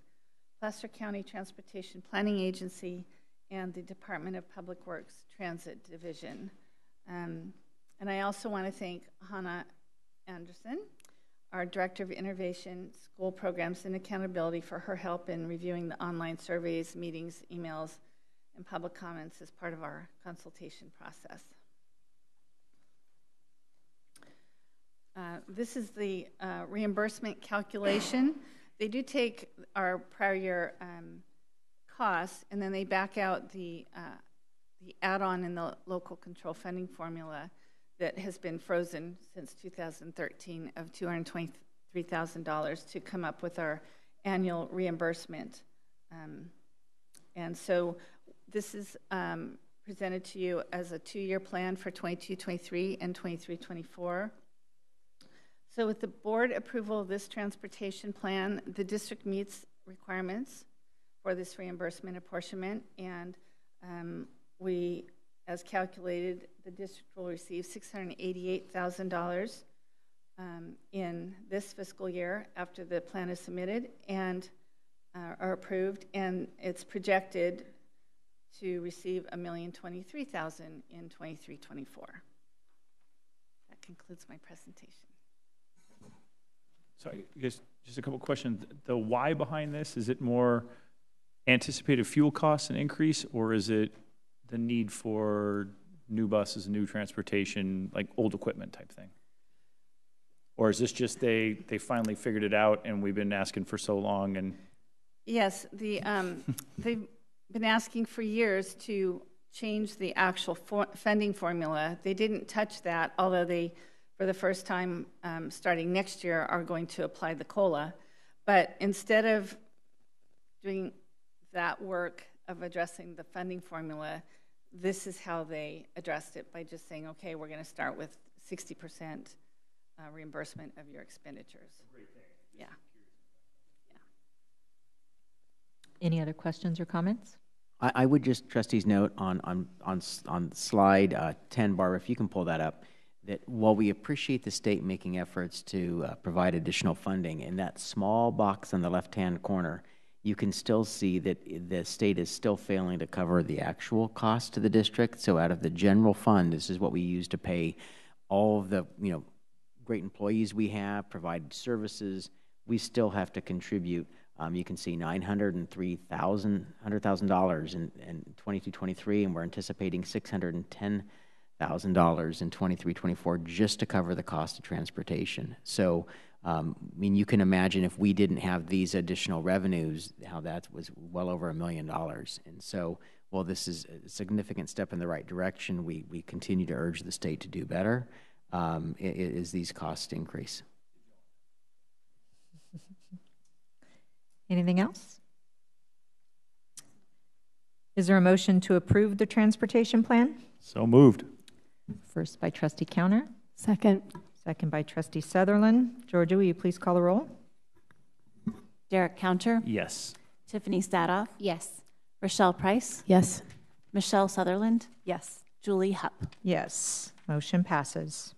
Placer County Transportation Planning Agency, and the Department of Public Works Transit Division. Um, and I also want to thank Hannah Anderson our Director of Innovation, School Programs, and Accountability for her help in reviewing the online surveys, meetings, emails, and public comments as part of our consultation process. Uh, this is the uh, reimbursement calculation. They do take our prior year um, costs and then they back out the, uh, the add-on in the local control funding formula that has been frozen since 2013 of $223,000 to come up with our annual reimbursement. Um, and so this is um, presented to you as a two-year plan for 22-23 and 23-24. So with the board approval of this transportation plan, the district meets requirements for this reimbursement apportionment, and um, we, as calculated, the district will receive $688,000 um, in this fiscal year after the plan is submitted and uh, are approved, and it's projected to receive a million twenty-three thousand in twenty-three, twenty-four. That concludes my presentation.
So just a couple questions. The why behind this, is it more anticipated fuel costs and increase, or is it the need for new buses, new transportation, like old equipment type thing? Or is this just they, they finally figured it out and we've been asking for so long and,
Yes, the, um, they've been asking for years to change the actual for- funding formula. They didn't touch that, although they, for the first time, um, starting next year, are going to apply the COLA. But instead of doing that work of addressing the funding formula, this is how they addressed it by just saying, okay, we're going to start with 60% uh, reimbursement of your expenditures. Yeah. yeah.
Any other questions or comments?
I, I would just, trustees, note on, on, on, on slide uh, 10, Barbara, if you can pull that up, that while we appreciate the state making efforts to uh, provide additional funding, in that small box on the left-hand corner, you can still see that the state is still failing to cover the actual cost to the district. So out of the general fund, this is what we use to pay all of the, you know, great employees we have, provide services, we still have to contribute. Um, you can see nine hundred and three thousand, hundred thousand dollars in, in twenty-two, twenty-three, and we're anticipating six hundred and ten thousand dollars in twenty-three, twenty-four, just to cover the cost of transportation. So, I mean, you can imagine if we didn't have these additional revenues, how that was well over a million dollars. And so, while this is a significant step in the right direction, we, we continue to urge the state to do better, um, i- i- is these costs increase.
Anything else? Is there a motion to approve the transportation plan?
so moved.
First by trustee Counter,
Second.
Second by trustee Sutherland. Georgia, will you please call the roll?
Derek Counter,
Yes.
Tiffany Sadoff,
Yes.
Rochelle Price,
Yes.
Michelle Sutherland,
Yes.
Julie Hupp.
Yes, motion passes.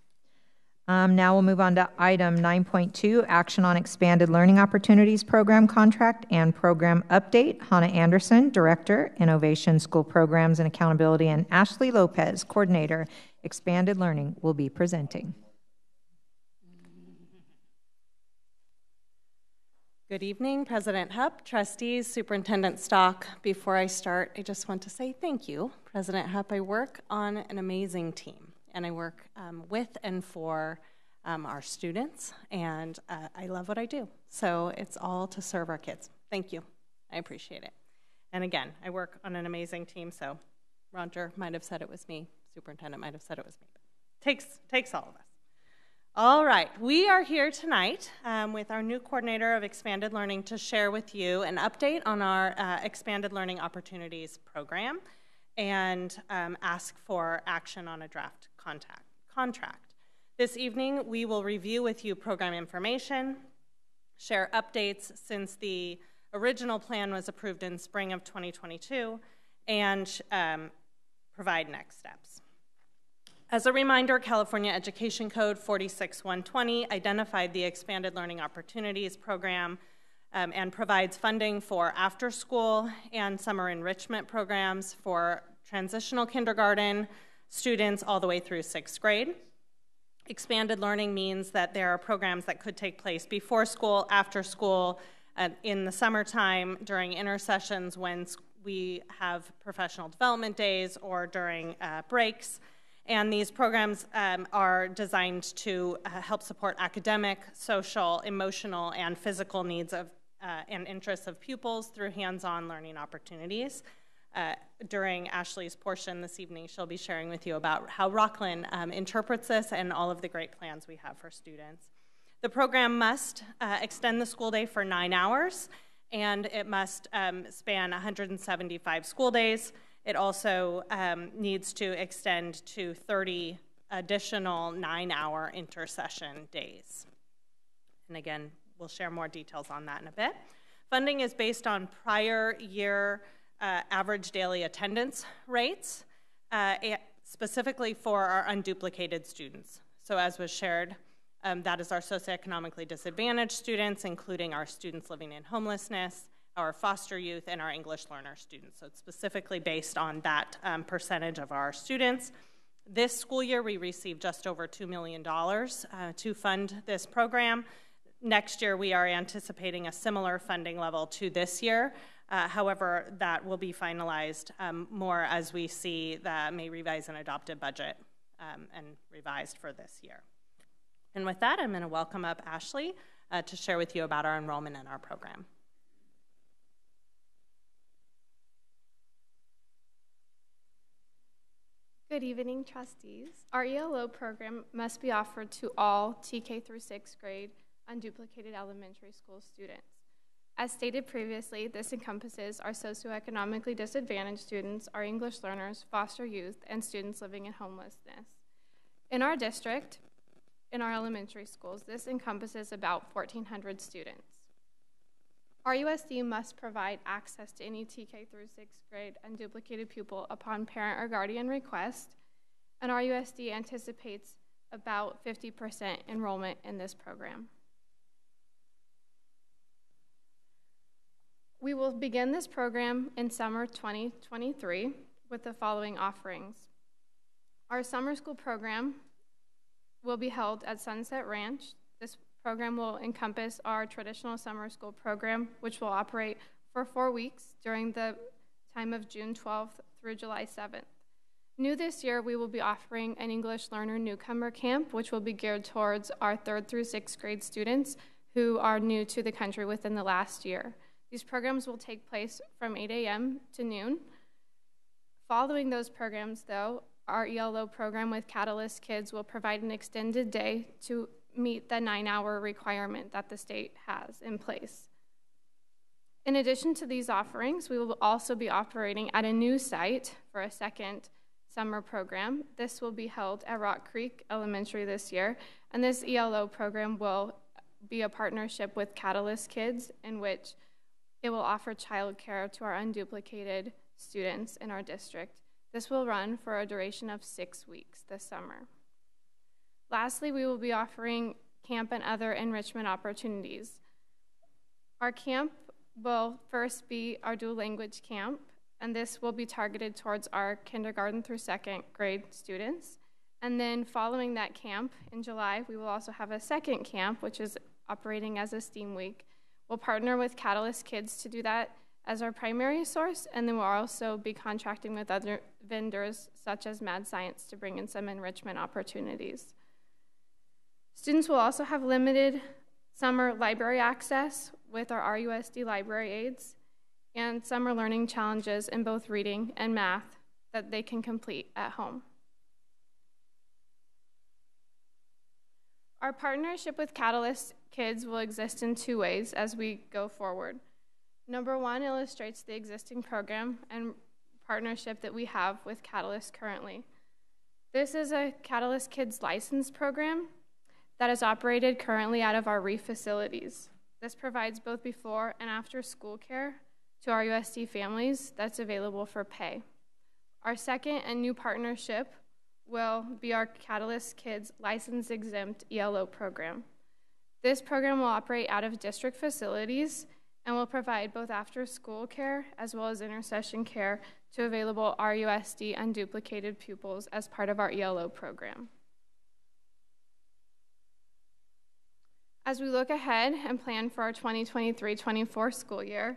Um, Now we'll move on to item 9.2, action on expanded learning opportunities program contract and program update. Hannah Anderson, Director, Innovation School Programs and Accountability, and Ashley Lopez, Coordinator, Expanded Learning, will be presenting.
Good evening, President Hupp, trustees, Superintendent Stock. Before I start, I just want to say thank you, President Hupp. I work on an amazing team, and I work um, with and for um, our students, and uh, I love what I do. So it's all to serve our kids. Thank you. I appreciate it. And again, I work on an amazing team, so Roger might have said it was me, Superintendent might have said it was me. Takes, takes all of us. All right, we are here tonight um, with our new coordinator of expanded learning to share with you an update on our uh, expanded learning opportunities program and um, ask for action on a draft contact, contract. This evening, we will review with you program information, share updates since the original plan was approved in spring of 2022, and um, provide next steps. As a reminder, California Education Code 46120 identified the Expanded Learning Opportunities Program um, and provides funding for after school and summer enrichment programs for transitional kindergarten students all the way through sixth grade. Expanded learning means that there are programs that could take place before school, after school, in the summertime, during intersessions when we have professional development days or during uh, breaks. And these programs um, are designed to uh, help support academic, social, emotional, and physical needs of uh, and interests of pupils through hands-on learning opportunities. Uh, during Ashley's portion this evening, she'll be sharing with you about how Rocklin um, interprets this and all of the great plans we have for students. The program must uh, extend the school day for nine hours, and it must um, span 175 school days It also um, needs to extend to 30 additional nine hour intersession days. And again, we'll share more details on that in a bit. Funding is based on prior year uh, average daily attendance rates, uh, specifically for our unduplicated students. So, as was shared, um, that is our socioeconomically disadvantaged students, including our students living in homelessness, our foster youth, and our English learner students. So, it's specifically based on that um, percentage of our students. This school year, we received just over $2 million uh, to fund this program. Next year, we are anticipating a similar funding level to this year. Uh, however, that will be finalized um, more as we see the May revise and adopted budget um, and revised for this year. And with that, I'm going to welcome up Ashley uh, to share with you about our enrollment in our program.
Good evening, trustees. Our ELO program must be offered to all TK through 6th grade unduplicated elementary school students. As stated previously, this encompasses our socioeconomically disadvantaged students, our English learners, foster youth, and students living in homelessness. In our district, in our elementary schools, this encompasses about 1,400 students. RUSD must provide access to any TK through 6th grade unduplicated pupil upon parent or guardian request, and RUSD anticipates about 50% enrollment in this program. We will begin this program in summer 2023 with the following offerings. Our summer school program will be held at Sunset Ranch. Program will encompass our traditional summer school program, which will operate for four weeks during the time of June 12th through July 7th. New this year, we will be offering an English learner newcomer camp, which will be geared towards our third through sixth grade students who are new to the country within the last year. These programs will take place from 8 a.m. to noon. Following those programs, though, our ELO program with Catalyst Kids will provide an extended day to meet the nine hour requirement that the state has in place. In addition to these offerings, we will also be operating at a new site for a second summer program. This will be held at Rock Creek Elementary this year, and this ELO program will be a partnership with Catalyst Kids in which it will offer childcare to our unduplicated students in our district. This will run for a duration of six weeks this summer. Lastly, we will be offering camp and other enrichment opportunities. Our camp will first be our dual language camp, and this will be targeted towards our kindergarten through second grade students. And then following that camp in July, we will also have a second camp, which is operating as a STEAM week, We'll partner with Catalyst Kids to do that as our primary source, and then we'll also be contracting with other vendors such as Mad Science to bring in some enrichment opportunities. Students will also have limited summer library access with our RUSD library aids and summer learning challenges in both reading and math that they can complete at home. Our partnership with Catalyst Kids will exist in two ways as we go forward. Number one illustrates the existing program and partnership that we have with Catalyst currently. This is a Catalyst Kids license program that is operated currently out of our REEF facilities. This provides both before and after school care to our USD families that's available for pay. Our second and new partnership will be our Catalyst Kids license exempt ELO program. This program will operate out of district facilities and will provide both after school care as well as intersession care to available RUSD unduplicated pupils as part of our ELO program. As we look ahead and plan for our 2023 24 school year,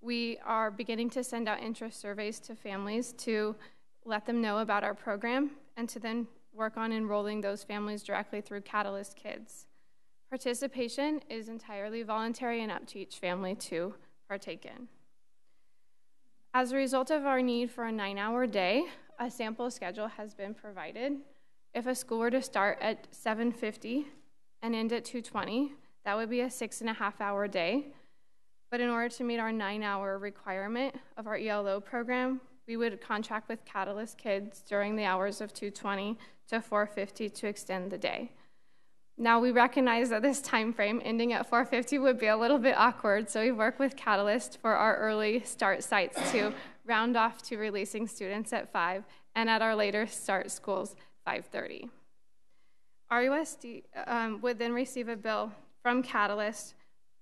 we are beginning to send out interest surveys to families to let them know about our program and to then work on enrolling those families directly through Catalyst Kids. Participation is entirely voluntary and up to each family to partake in. As a result of our need for a nine hour day, a sample schedule has been provided. If a school were to start at 7.50 and end at 2.20, that would be a six and a half hour day. But in order to meet our nine hour requirement of our ELO program, we would contract with Catalyst Kids during the hours of 2:20 to 4:50 to extend the day. Now we recognize that this time frame ending at 4:50 would be a little bit awkward, so we work with Catalyst for our early start sites to round off to releasing students at 5 and at our later start schools 5:30. RUSD um, would then receive a bill from Catalyst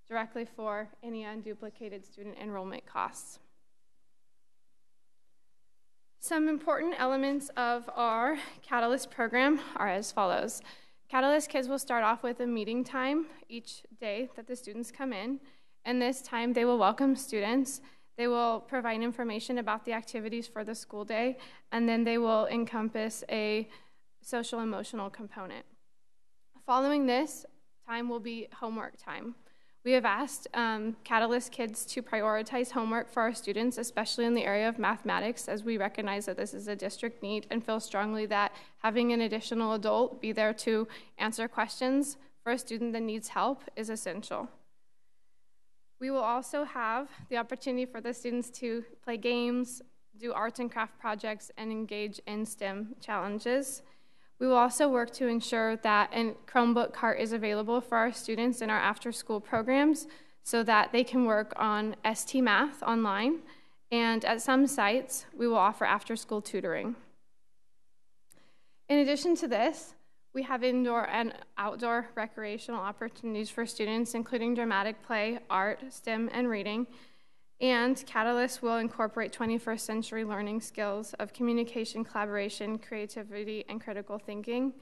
directly for any unduplicated student enrollment costs. Some important elements of our Catalyst program are as follows. Catalyst Kids will start off with a meeting time each day that the students come in, and this time they will welcome students. They will provide information about the activities for the school day, and then they will encompass a social emotional component. Following this, time will be homework time. We have asked um, Catalyst Kids to prioritize homework for our students, especially in the area of mathematics, as we recognize that this is a district need and feel strongly that having an additional adult be there to answer questions for a student that needs help is essential. We will also have the opportunity for the students to play games, do arts and craft projects, and engage in STEM challenges. We will also work to ensure that a Chromebook cart is available for our students in our after school programs so that they can work on ST Math online. And at some sites, we will offer after school tutoring. In addition to this, we have indoor and outdoor recreational opportunities for students, including dramatic play, art, STEM, and reading. And Catalyst will incorporate 21st century learning skills of communication, collaboration, creativity, and critical thinking.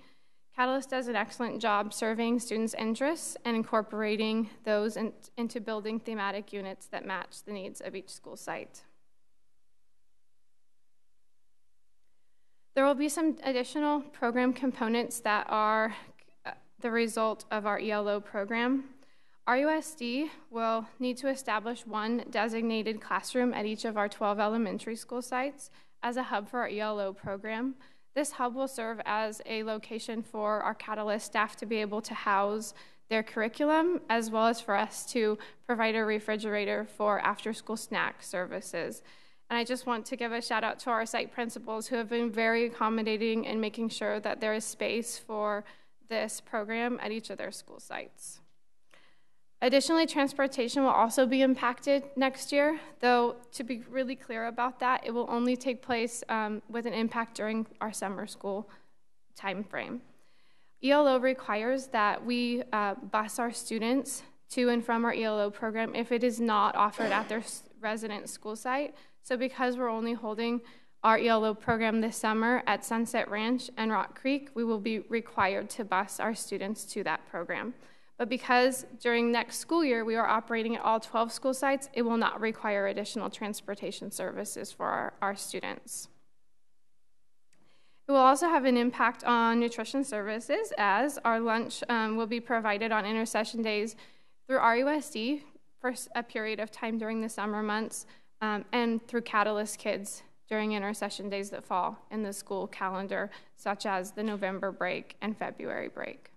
Catalyst does an excellent job serving students' interests and incorporating those in, into building thematic units that match the needs of each school site. There will be some additional program components that are uh, the result of our ELO program. RUSD will need to establish one designated classroom at each of our 12 elementary school sites as a hub for our ELO program. This hub will serve as a location for our Catalyst staff to be able to house their curriculum, as well as for us to provide a refrigerator for after school snack services. And I just want to give a shout out to our site principals who have been very accommodating in making sure that there is space for this program at each of their school sites. Additionally, transportation will also be impacted next year, though to be really clear about that, it will only take place um, with an impact during our summer school timeframe. ELO requires that we uh, bus our students to and from our ELO program if it is not offered at their resident school site. So because we're only holding our ELO program this summer at Sunset Ranch and Rock Creek, we will be required to bus our students to that program. But because during next school year we are operating at all 12 school sites, it will not require additional transportation services for our, our students. It will also have an impact on nutrition services as our lunch um, will be provided on intersession days through RUSD for a period of time during the summer months um, and through Catalyst Kids during intersession days that fall in the school calendar, such as the November break and February break.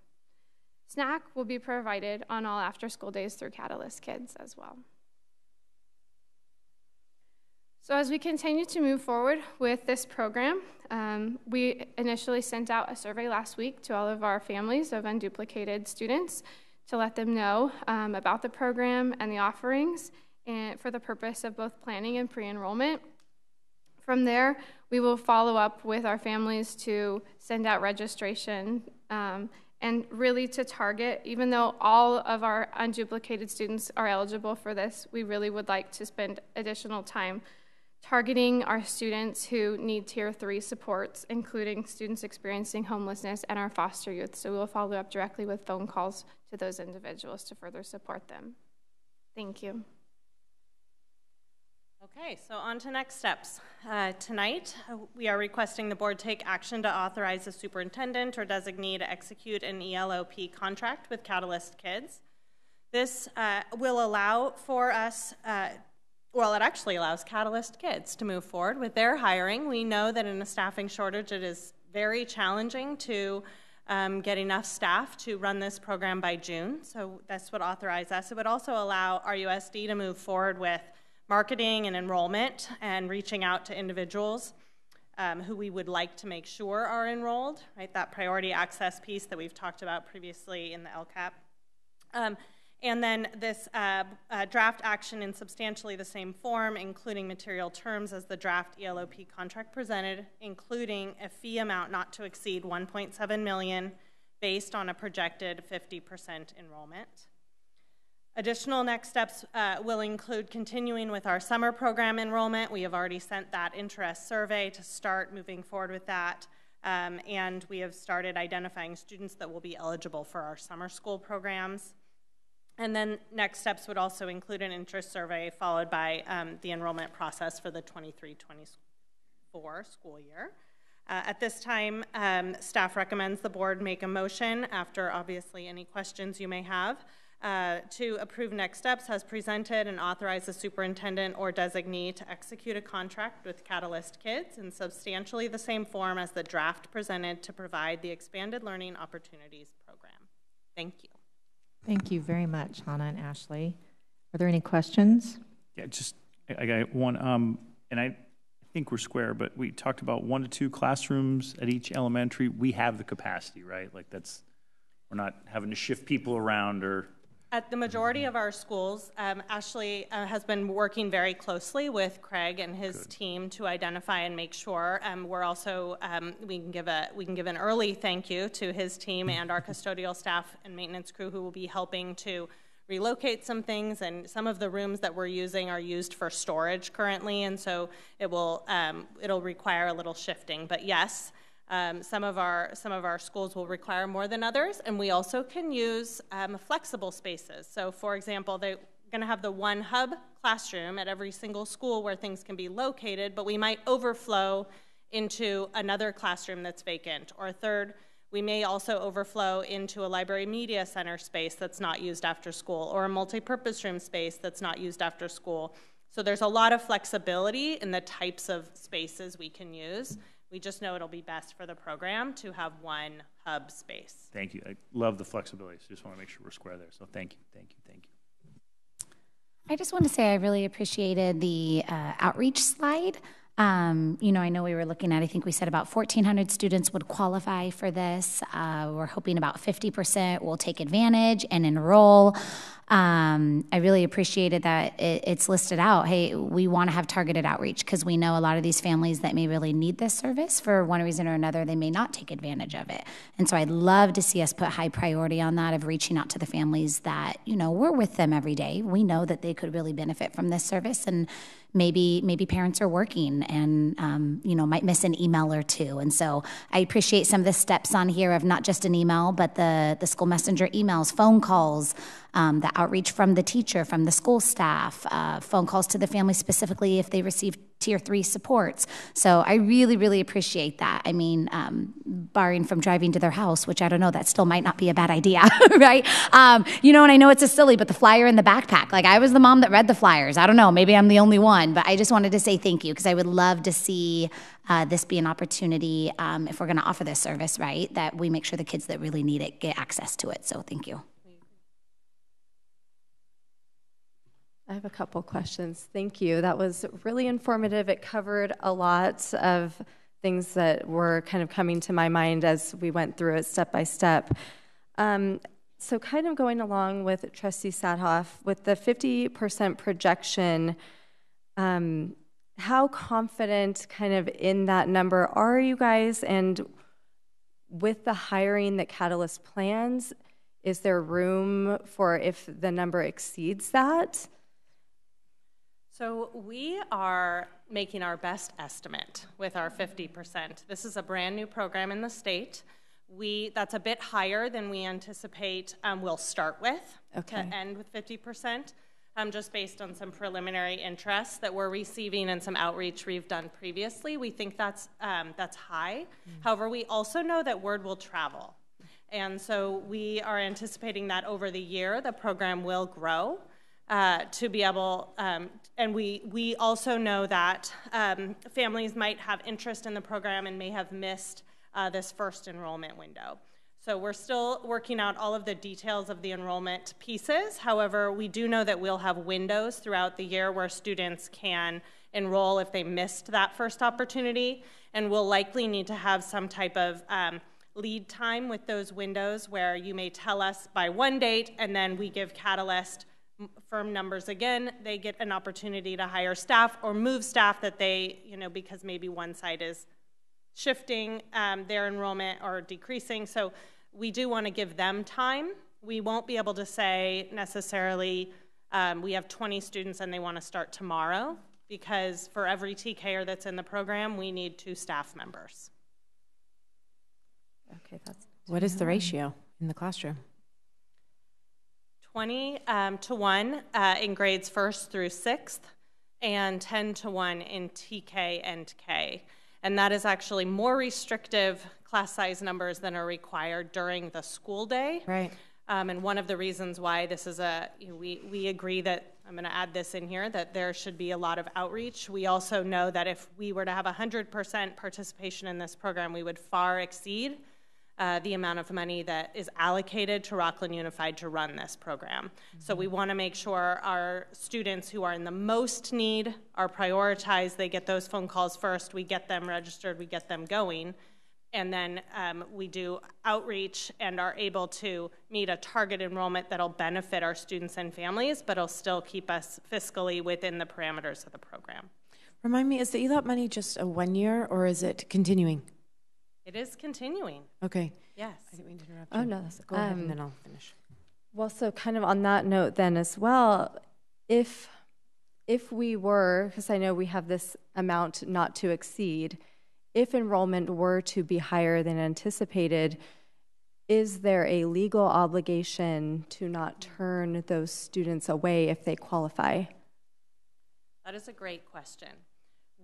Snack will be provided on all after school days through Catalyst Kids as well. So, as we continue to move forward with this program, um, we initially sent out a survey last week to all of our families of unduplicated students to let them know um, about the program and the offerings and for the purpose of both planning and pre enrollment. From there, we will follow up with our families to send out registration um, and really to target, even though all of our unduplicated students are eligible for this, we really would like to spend additional time targeting our students who need tier three supports, including students experiencing homelessness and our foster youth. So we'll follow up directly with phone calls to those individuals to further support them. Thank you.
Okay, so on to next steps. Uh, tonight, uh, we are requesting the board take action to authorize the superintendent or designee to execute an ELOP contract with Catalyst Kids. This uh, will allow for us, uh, well, it actually allows Catalyst Kids to move forward with their hiring. We know that in a staffing shortage, it is very challenging to um, get enough staff to run this program by June. So that's what authorized us. It would also allow RUSD to move forward with marketing and enrollment and reaching out to individuals um, who we would like to make sure are enrolled, right? That priority access piece that we've talked about previously in the LCAP. Um, and then this uh, uh, draft action in substantially the same form, including material terms as the draft ELOP contract presented, including a fee amount not to exceed 1.7 million based on a projected 50% enrollment. Additional next steps uh, will include continuing with our summer program enrollment. We have already sent that interest survey to start moving forward with that. Um, and we have started identifying students that will be eligible for our summer school programs. And then next steps would also include an interest survey followed by um, the enrollment process for the 23 24 school year. Uh, at this time, um, staff recommends the board make a motion after obviously any questions you may have uh, to approve next steps has presented and authorized the superintendent or designee to execute a contract with Catalyst Kids in substantially the same form as the draft presented to provide the expanded learning opportunities program. Thank you.
Thank you very much, Hannah and Ashley. Are there any questions?
Yeah, just, I got one, um, and I think we're square, but we talked about one to two classrooms at each elementary. We have the capacity, right? Like that's, we're not having to shift people around or
at the majority of our schools, um, Ashley uh, has been working very closely with Craig and his Good. team to identify and make sure. Um, we're also um, we can give a we can give an early thank you to his team and our custodial staff and maintenance crew who will be helping to relocate some things and some of the rooms that we're using are used for storage currently and so it will um, it'll require a little shifting but yes um, some of our some of our schools will require more than others, and we also can use um, flexible spaces. So, for example, they're going to have the one hub classroom at every single school where things can be located, but we might overflow into another classroom that's vacant. Or a third, we may also overflow into a library media center space that's not used after school, or a multi-purpose room space that's not used after school. So there's a lot of flexibility in the types of spaces we can use. We just know it'll be best for the program to have one hub space.
Thank you. I love the flexibility. So just want to make sure we're square there. So thank you, thank you, thank you.
I just want to say I really appreciated the uh, outreach slide. Um, you know, I know we were looking at, I think we said about 1,400 students would qualify for this. Uh, we're hoping about 50% will take advantage and enroll. Um, I really appreciated that it, it's listed out. Hey, we want to have targeted outreach because we know a lot of these families that may really need this service for one reason or another, they may not take advantage of it. And so I'd love to see us put high priority on that of reaching out to the families that, you know, we're with them every day. We know that they could really benefit from this service and maybe maybe parents are working and um, you know might miss an email or two and so i appreciate some of the steps on here of not just an email but the the school messenger emails phone calls um, the outreach from the teacher, from the school staff, uh, phone calls to the family specifically if they receive tier three supports. So I really, really appreciate that. I mean, um, barring from driving to their house, which I don't know, that still might not be a bad idea, right? Um, you know, and I know it's a silly, but the flyer in the backpack, like I was the mom that read the flyers. I don't know, maybe I'm the only one, but I just wanted to say thank you because I would love to see uh, this be an opportunity um, if we're going to offer this service, right? That we make sure the kids that really need it get access to it. So thank you.
I have a couple questions. Thank you. That was really informative. It covered a lot of things that were kind of coming to my mind as we went through it step by step. Um, so, kind of going along with Trustee Sadoff, with the 50% projection, um, how confident kind of in that number are you guys? And with the hiring that Catalyst plans, is there room for if the number exceeds that?
So we are making our best estimate with our 50%. This is a brand new program in the state. We that's a bit higher than we anticipate um, we'll start with okay. to end with 50%. Um, just based on some preliminary interest that we're receiving and some outreach we've done previously, we think that's um, that's high. Mm. However, we also know that word will travel, and so we are anticipating that over the year the program will grow uh, to be able, um, and we, we also know that um, families might have interest in the program and may have missed uh, this first enrollment window. So we're still working out all of the details of the enrollment pieces. However, we do know that we'll have windows throughout the year where students can enroll if they missed that first opportunity, and we'll likely need to have some type of um, lead time with those windows where you may tell us by one date and then we give Catalyst firm numbers again, they get an opportunity to hire staff or move staff that they, you know, because maybe one side is shifting um, their enrollment or decreasing. So we do want to give them time. We won't be able to say necessarily um, we have 20 students and they want to start tomorrow because for every TKer that's in the program, we need two staff members.
Okay, that's. What is the ratio in the classroom?
20 um, to 1 uh, in grades first through sixth, and 10 to 1 in TK and K. And that is actually more restrictive class size numbers than are required during the school day.
Right.
Um, and one of the reasons why this is a, you know, we, we agree that, I'm going to add this in here, that there should be a lot of outreach. We also know that if we were to have 100% participation in this program, we would far exceed uh, the amount of money that is allocated to Rocklin Unified to run this program. Mm-hmm. So we want to make sure our students who are in the most need are prioritized. They get those phone calls first. We get them registered. We get them going. And then um, we do outreach and are able to meet a target enrollment that'll benefit our students and families, but it'll still keep us fiscally within the parameters of the program.
Remind me, is the ELOP money just a one year or is it continuing?
It is continuing.
Okay.
Yes.
I didn't mean to interrupt.
Oh, no, that's
Go ahead
um,
and then I'll finish.
Well, so kind of on that note, then as well, if if we were, because I know we have this amount not to exceed, if enrollment were to be higher than anticipated, is there a legal obligation to not turn those students away if they qualify?
That is a great question.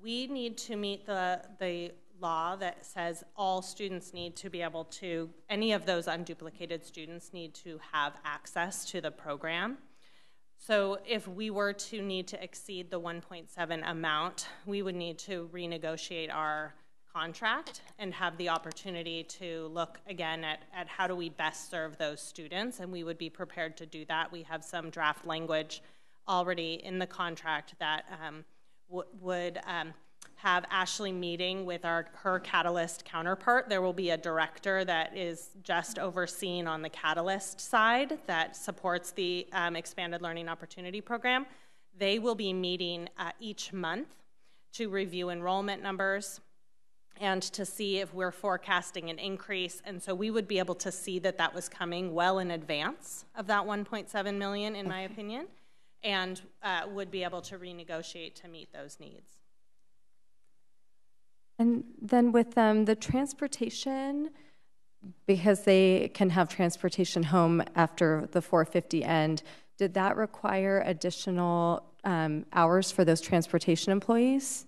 We need to meet the, the law that says all students need to be able to, any of those unduplicated students need to have access to the program. So if we were to need to exceed the 1.7 amount, we would need to renegotiate our contract and have the opportunity to look again at, at how do we best serve those students, and we would be prepared to do that. We have some draft language already in the contract that um, would um, have Ashley meeting with our her Catalyst counterpart. There will be a director that is just overseen on the Catalyst side that supports the um, Expanded Learning Opportunity Program. They will be meeting uh, each month to review enrollment numbers and to see if we're forecasting an increase. And so we would be able to see that that was coming well in advance of that 1.7 million, in my opinion, and uh, would be able to renegotiate to meet those needs.
And then with um, the transportation, because they can have transportation home after the 450 end, did that require additional um, hours for those transportation employees?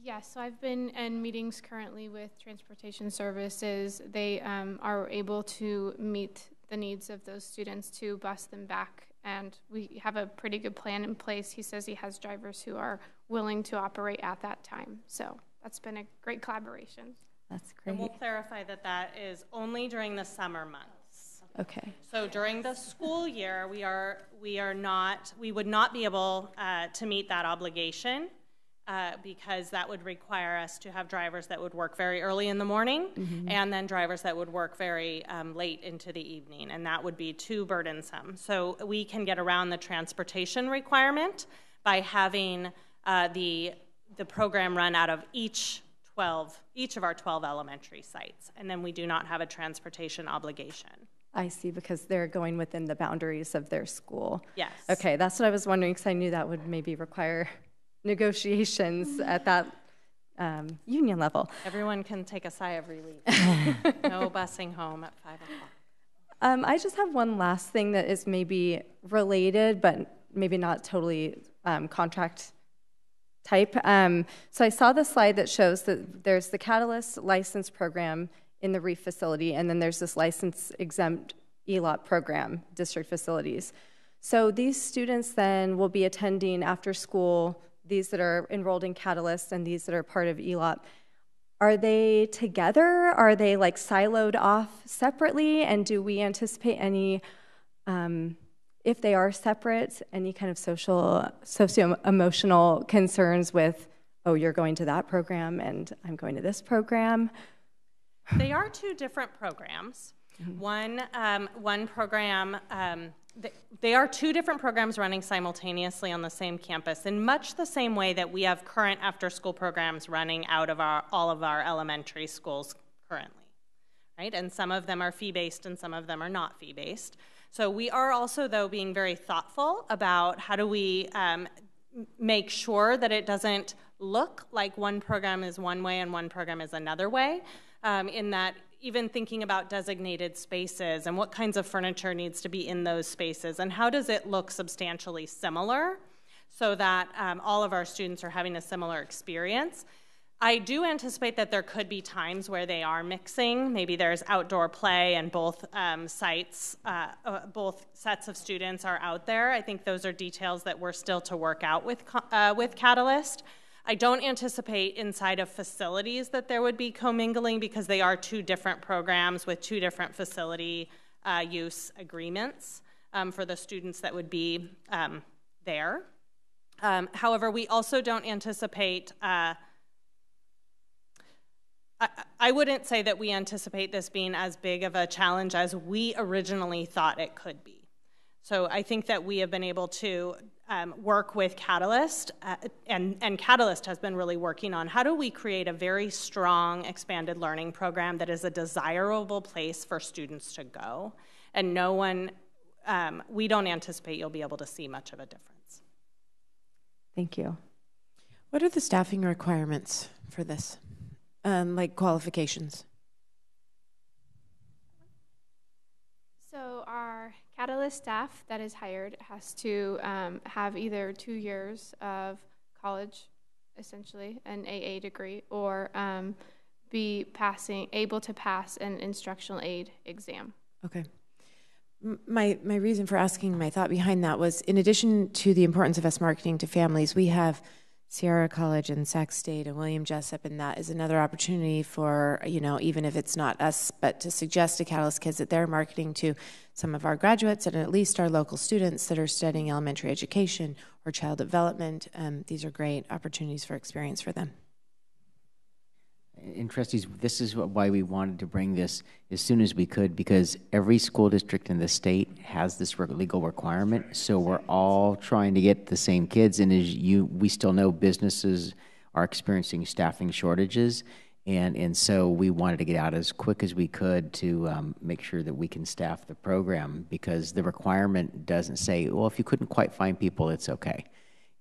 Yes, so I've been in meetings currently with transportation services. They um, are able to meet the needs of those students to bus them back and we have a pretty good plan in place. He says he has drivers who are willing to operate at that time. So that's been a great collaboration.
That's great.
And we'll clarify that that is only during the summer months.
Okay.
So during the school year, we are we are not we would not be able uh, to meet that obligation uh, because that would require us to have drivers that would work very early in the morning mm-hmm. and then drivers that would work very um, late into the evening, and that would be too burdensome. So we can get around the transportation requirement by having uh, the the program run out of each 12 each of our 12 elementary sites, and then we do not have a transportation obligation.
I see, because they're going within the boundaries of their school.
Yes.
Okay, that's what I was wondering, because I knew that would maybe require negotiations at that um, union level.
Everyone can take a sigh of relief. no busing home at 5 o'clock.
Um, I just have one last thing that is maybe related, but maybe not totally um, contract type. Um, so I saw the slide that shows that there's the Catalyst license program in the REEF facility, and then there's this license exempt ELOP program, district facilities. So these students then will be attending after school these that are enrolled in Catalyst and these that are part of ELOP, are they together? Are they like siloed off separately? And do we anticipate any, um, if they are separate, any kind of social, socio emotional concerns with, oh, you're going to that program and I'm going to this program?
They are two different programs. One, um, one program, um, they are two different programs running simultaneously on the same campus in much the same way that we have current after school programs running out of our, all of our elementary schools currently. Right? And some of them are fee based and some of them are not fee based. So we are also, though, being very thoughtful about how do we um, make sure that it doesn't look like one program is one way and one program is another way, um, in that even thinking about designated spaces and what kinds of furniture needs to be in those spaces and how does it look substantially similar so that um, all of our students are having a similar experience. I do anticipate that there could be times where they are mixing. Maybe there's outdoor play and both um, sites, uh, uh, both sets of students are out there. I think those are details that we're still to work out with, uh, with Catalyst. I don't anticipate inside of facilities that there would be commingling because they are two different programs with two different facility uh, use agreements um, for the students that would be um, there. Um, however, we also don't anticipate, uh, I, I wouldn't say that we anticipate this being as big of a challenge as we originally thought it could be. So I think that we have been able to um, work with Catalyst, uh, and, and Catalyst has been really working on how do we create a very strong expanded learning program that is a desirable place for students to go. And no one, um, we don't anticipate you'll be able to see much of a difference.
Thank you.
What are the staffing requirements for this, um, like qualifications?
So, our Catalyst staff that is hired has to um, have either two years of college, essentially, an AA degree, or um, be passing, able to pass an instructional aide exam.
Okay. My, my reason for asking my thought behind that was in addition to the importance of us marketing to families, we have Sierra College and Sac State and William Jessup, and that is another opportunity for, you know, even if it's not us, but to suggest to Catalyst Kids that they're marketing to some of our graduates and at least our local students that are studying elementary education or child development. Um, these are great opportunities for experience for them
and trustees, this is why we wanted to bring this as soon as we could because every school district in the state has this legal requirement. So we're all trying to get the same kids. And as you, we still know businesses are experiencing staffing shortages. And, and so we wanted to get out as quick as we could to um, make sure that we can staff the program because the requirement doesn't say, well, if you couldn't quite find people, it's okay.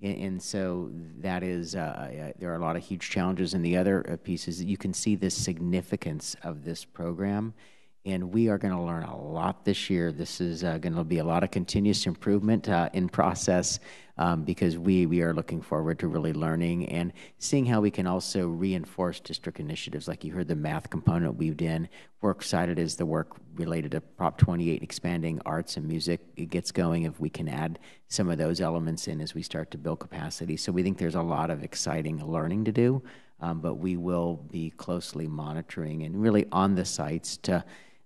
And, so that is, uh, uh, there are a lot of huge challenges. And the other uh, piece is that you can see the significance of this program. And we are going to learn a lot this year. This is uh, going to be a lot of continuous improvement uh, in process um, because we, we are looking forward to really learning and seeing how we can also reinforce district initiatives. Like you heard the math component weaved in. We're excited as the work related to Prop 28 expanding arts and music it gets going if we can add some of those elements in as we start to build capacity. So we think there's a lot of exciting learning to do, um, but we will be closely monitoring and really on the sites to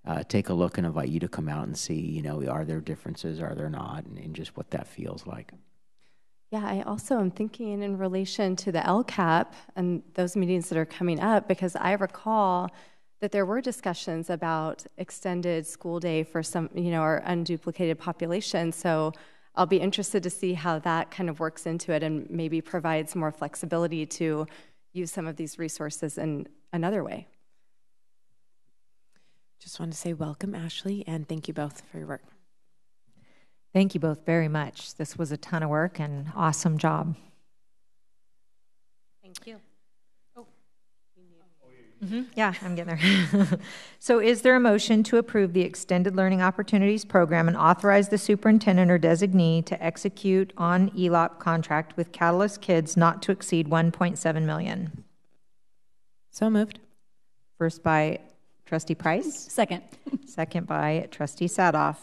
uh, take a look and invite you to come out and see, you know, are there differences, are there not, and, and just what that feels like.
Yeah, I also am thinking in relation to the LCAP and those meetings that are coming up because I recall that there were discussions about extended school day for some, you know, our unduplicated population. So I'll be interested to see how that kind of works into it and maybe provides more flexibility to use some of these resources in another way.
Just want to say welcome, Ashley, and thank you both for your work.
Thank you both very much. This was a ton of work and awesome job.
Thank you. Oh,
mm -hmm. Yeah, I'm getting there. so, is there a motion to approve the Extended Learning Opportunities Program and authorize the superintendent or designee to execute on ELOP contract with Catalyst Kids not to exceed 1.7 million?
So moved.
First by Trustee Price.
Second.
Second by Trustee Sadoff.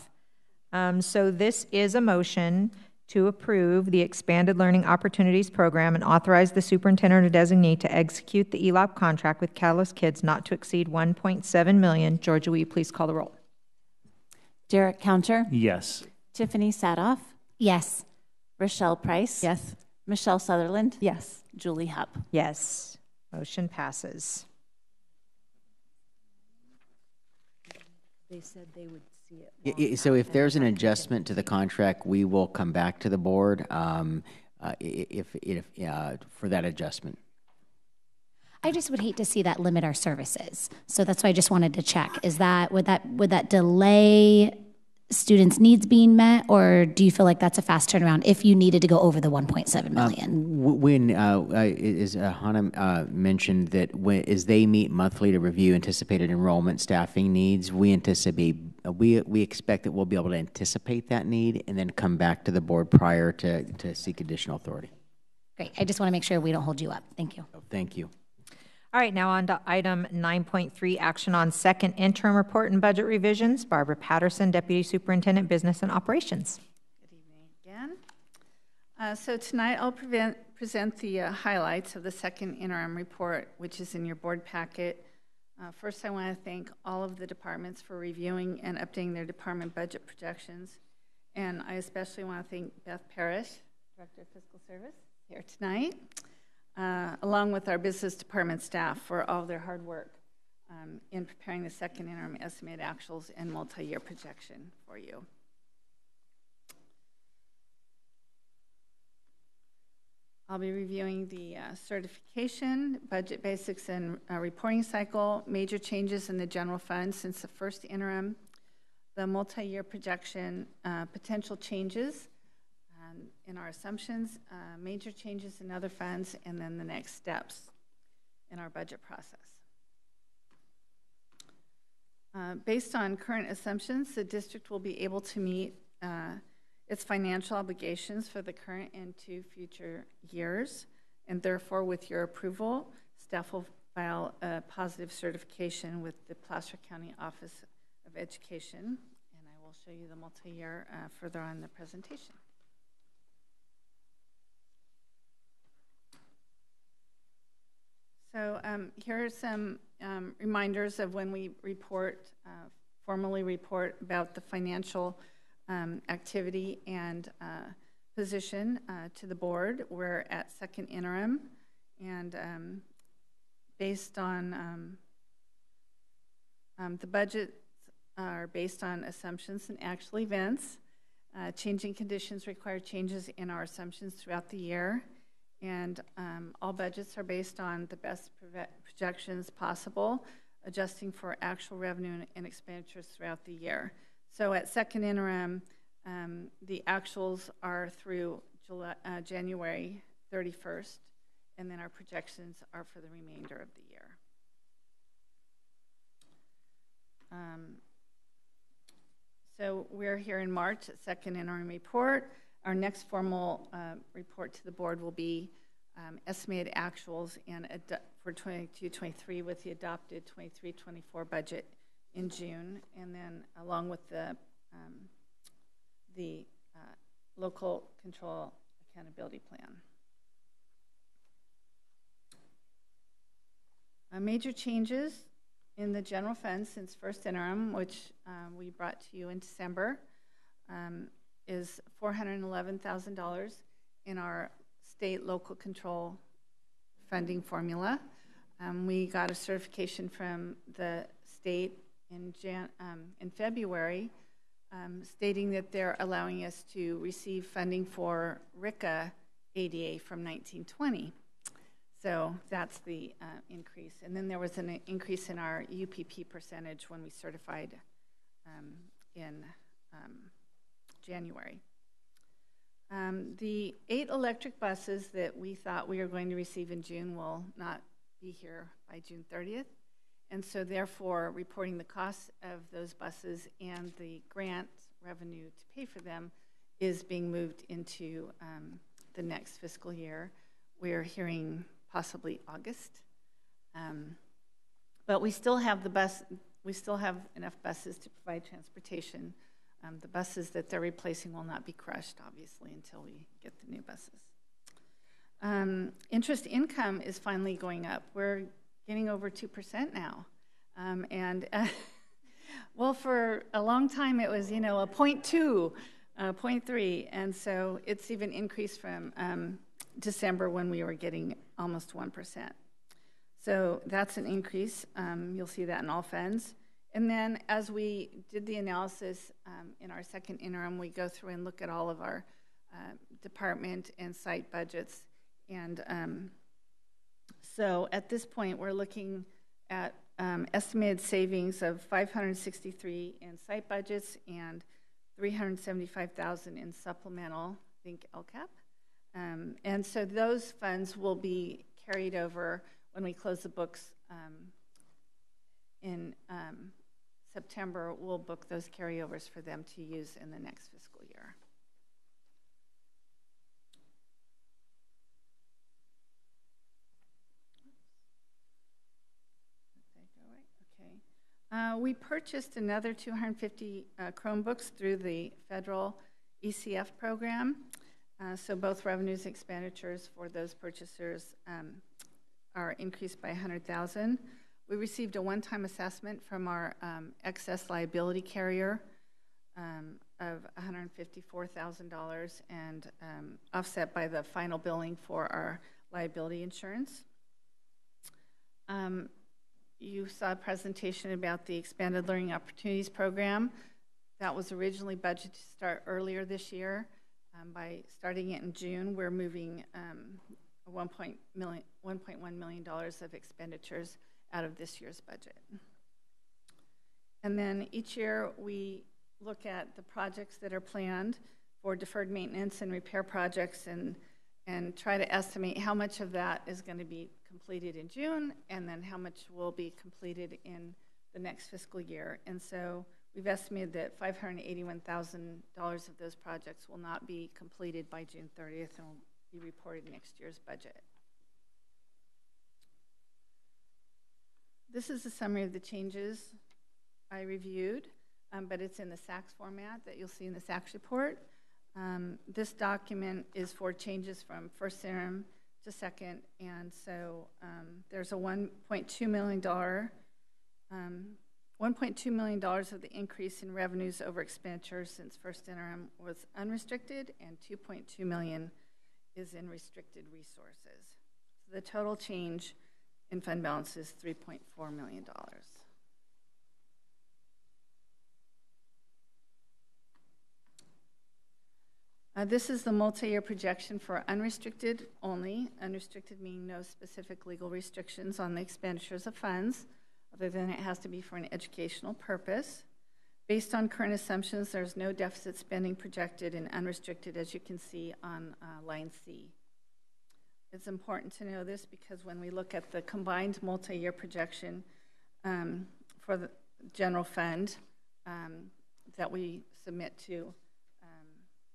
Um, so this is a motion to approve the Expanded Learning Opportunities Program and authorize the superintendent or designee to execute the ELOP contract with Catalyst Kids not to exceed 1.7 million. Georgia, will you please call the roll?
Derek Counter,
Yes.
Tiffany Sadoff,
Yes.
Rochelle Price,
Yes.
Michelle Sutherland,
Yes.
Julie Hupp.
Yes. Motion passes. They said they would see it.
I- I- So if there's an adjustment to the contract, we will come back to the board um, uh, i- i- if, if, uh, for that adjustment.
I just would hate to see that limit our services. So that's why I just wanted to check. Is that would that would that delay students' needs being met, or do you feel like that's a fast turnaround if you needed to go over the 1.7 million?
W- When, uh, uh, is uh, Hannah uh, mentioned that when, as they meet monthly to review anticipated enrollment staffing needs, we anticipate, uh, we, we expect that we'll be able to anticipate that need and then come back to the board prior to, to seek additional authority.
Great. I just want to make sure we don't hold you up. Thank you.
Thank you.
All right, now on to item 9.3, action on second interim report and budget revisions. Barbara Patterson, Deputy Superintendent, Business and Operations.
Good evening again. Uh, So tonight, I'll prevent- present the uh, highlights of the second interim report, which is in your board packet. Uh, First, I want to thank all of the departments for reviewing and updating their department budget projections. And I especially want to thank Beth Parrish, Director of Fiscal Service, here tonight, uh, along with our business department staff for all their hard work um, in preparing the second interim estimated actuals and multi-year projection for you. I'll be reviewing the uh, certification, budget basics, and uh, reporting cycle, major changes in the general fund since the first interim, the multi-year projection, uh, potential changes um, in our assumptions, uh, major changes in other funds, and then the next steps in our budget process. Uh, Based on current assumptions, the district will be able to meet uh, its financial obligations for the current and two future years, and therefore, with your approval, staff will file a positive certification with the Placer County Office of Education, and I will show you the multi-year uh, further on in the presentation. So um, here are some um, reminders of when we report, uh, formally report about the financial um, activity and uh, position uh, to the board. We're at second interim, and um, based on um, um, the budgets are based on assumptions and actual events. Uh, changing conditions require changes in our assumptions throughout the year, and um, all budgets are based on the best projections possible, adjusting for actual revenue and- expenditures throughout the year. So at second interim, um, the actuals are through July, uh, January 31st, and then our projections are for the remainder of the year. Um, so we're here in March, at second interim report. Our next formal uh, report to the board will be um, estimated actuals and for 22-23 with the adopted 23-24 budget in June, and then along with the um, the uh, local control accountability plan. Uh, major changes in the general fund since first interim, which um, we brought to you in December, um, is $411,000 in our state local control funding formula. Um, we got a certification from the state in, Jan, um, in February um, stating that they're allowing us to receive funding for RICA ADA from 1920. So that's the uh, increase. And then there was an increase in our UPP percentage when we certified um, in um, January. Um, the eight electric buses that we thought we were going to receive in June will not be here by June 30th. And so therefore, reporting the costs of those buses and the grant revenue to pay for them is being moved into um, the next fiscal year. We're hearing possibly August. Um, but we still have the bus, we still have enough buses to provide transportation Um, the buses that they're replacing will not be crushed, obviously, until we get the new buses. Um, interest income is finally going up. We're getting over 2% now. Um, and, uh, well, for a long time it was, you know, a 0.2, uh, 0.3. And so it's even increased from um, December when we were getting almost 1%. So that's an increase. Um, you'll see that in all funds. And then as we did the analysis um, in our second interim, we go through and look at all of our uh, department and site budgets. And um, so at this point, we're looking at um, estimated savings of 563 in site budgets and 375,000 in supplemental, I think LCAP. Um, and so those funds will be carried over when we close the books um, in um, September, we'll book those carryovers for them to use in the next fiscal year. Uh, we purchased another 250 uh, Chromebooks through the federal ECF program. Uh, so both revenues expenditures for those purchasers um, are increased by 100,000. We received a one-time assessment from our um, excess liability carrier um, of $154,000 and um, offset by the final billing for our liability insurance. Um, you saw a presentation about the Expanded Learning Opportunities Program. That was originally budgeted to start earlier this year. Um, by starting it in June, we're moving um, $1.1 million of expenditures out of this year's budget. And then each year we look at the projects that are planned for deferred maintenance and repair projects and, and try to estimate how much of that is going to be completed in June and then how much will be completed in the next fiscal year. And so we've estimated that $581,000 of those projects will not be completed by June 30th and will be reported next year's budget. This is a summary of the changes I reviewed, um, but it's in the SACS format that you'll see in the SACS report. Um, this document is for changes from first interim to second, and so um, there's a $1.2 million, um, $1.2 million of the increase in revenues over expenditures since first interim was unrestricted, and 2.2 million is in restricted resources. So the total change in fund balance is $3.4 million. Uh, this is the multi-year projection for unrestricted only. Unrestricted meaning no specific legal restrictions on the expenditures of funds, other than it has to be for an educational purpose. Based on current assumptions, there's no deficit spending projected in unrestricted, as you can see on uh, line C. It's important to know this because when we look at the combined multi-year projection um, for the general fund um, that we submit to um,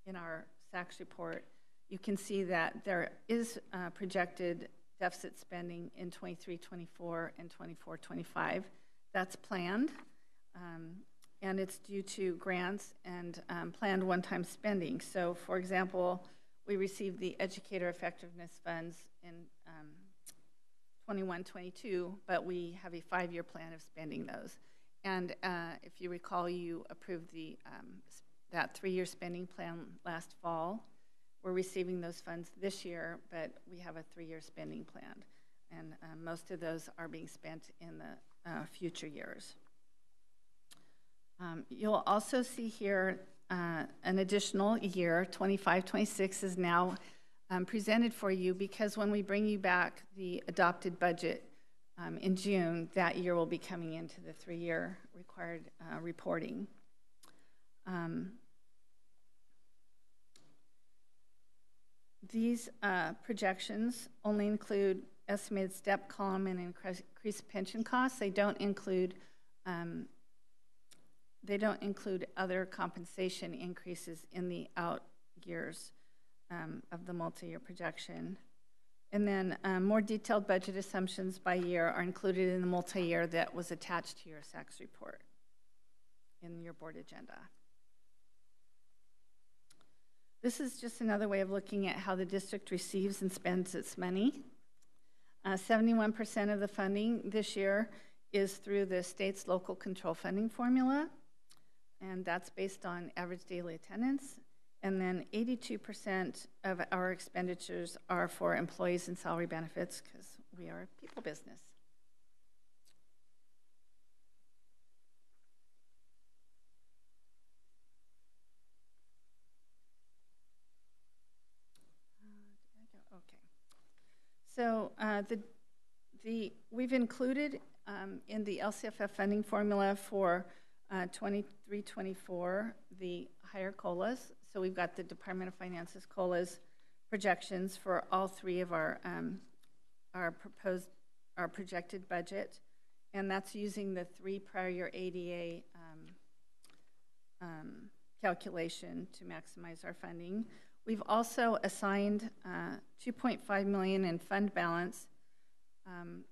in our SACS report, you can see that there is uh, projected deficit spending in 23-24 and 24-25. That's planned, um, and it's due to grants and um, planned one-time spending. So, for example, we received the educator effectiveness funds in um, 21 22, but we have a five year plan of spending those. And uh, if you recall, you approved the, um, that three year spending plan last fall. We're receiving those funds this year, but we have a three year spending plan. And uh, most of those are being spent in the uh, future years. Um, you'll also see here uh, an additional year, 25, 26 is now um, presented for you because when we bring you back the adopted budget um, in June, that year will be coming into the three-year required uh, reporting. Um, these uh, projections only include estimated step column and increased pension costs. They don't include um, they don't include other compensation increases in the out years um, of the multi-year projection. And then um, more detailed budget assumptions by year are included in the multi-year that was attached to your SACS report in your board agenda. This is just another way of looking at how the district receives and spends its money. Uh, 71% of the funding this year is through the state's local control funding formula, and that's based on average daily attendance. And then 82% of our expenditures are for employees and salary benefits because we are a people business. So uh, the, the, we've included um, in the LCFF funding formula for uh, 23-24 the higher COLAs. So we've got the Department of Finance's COLAs projections for all three of our um, our proposed our projected budget, and that's using the three prior year ADA um, um, calculation to maximize our funding. We've also assigned uh, 2.5 million in fund balance um,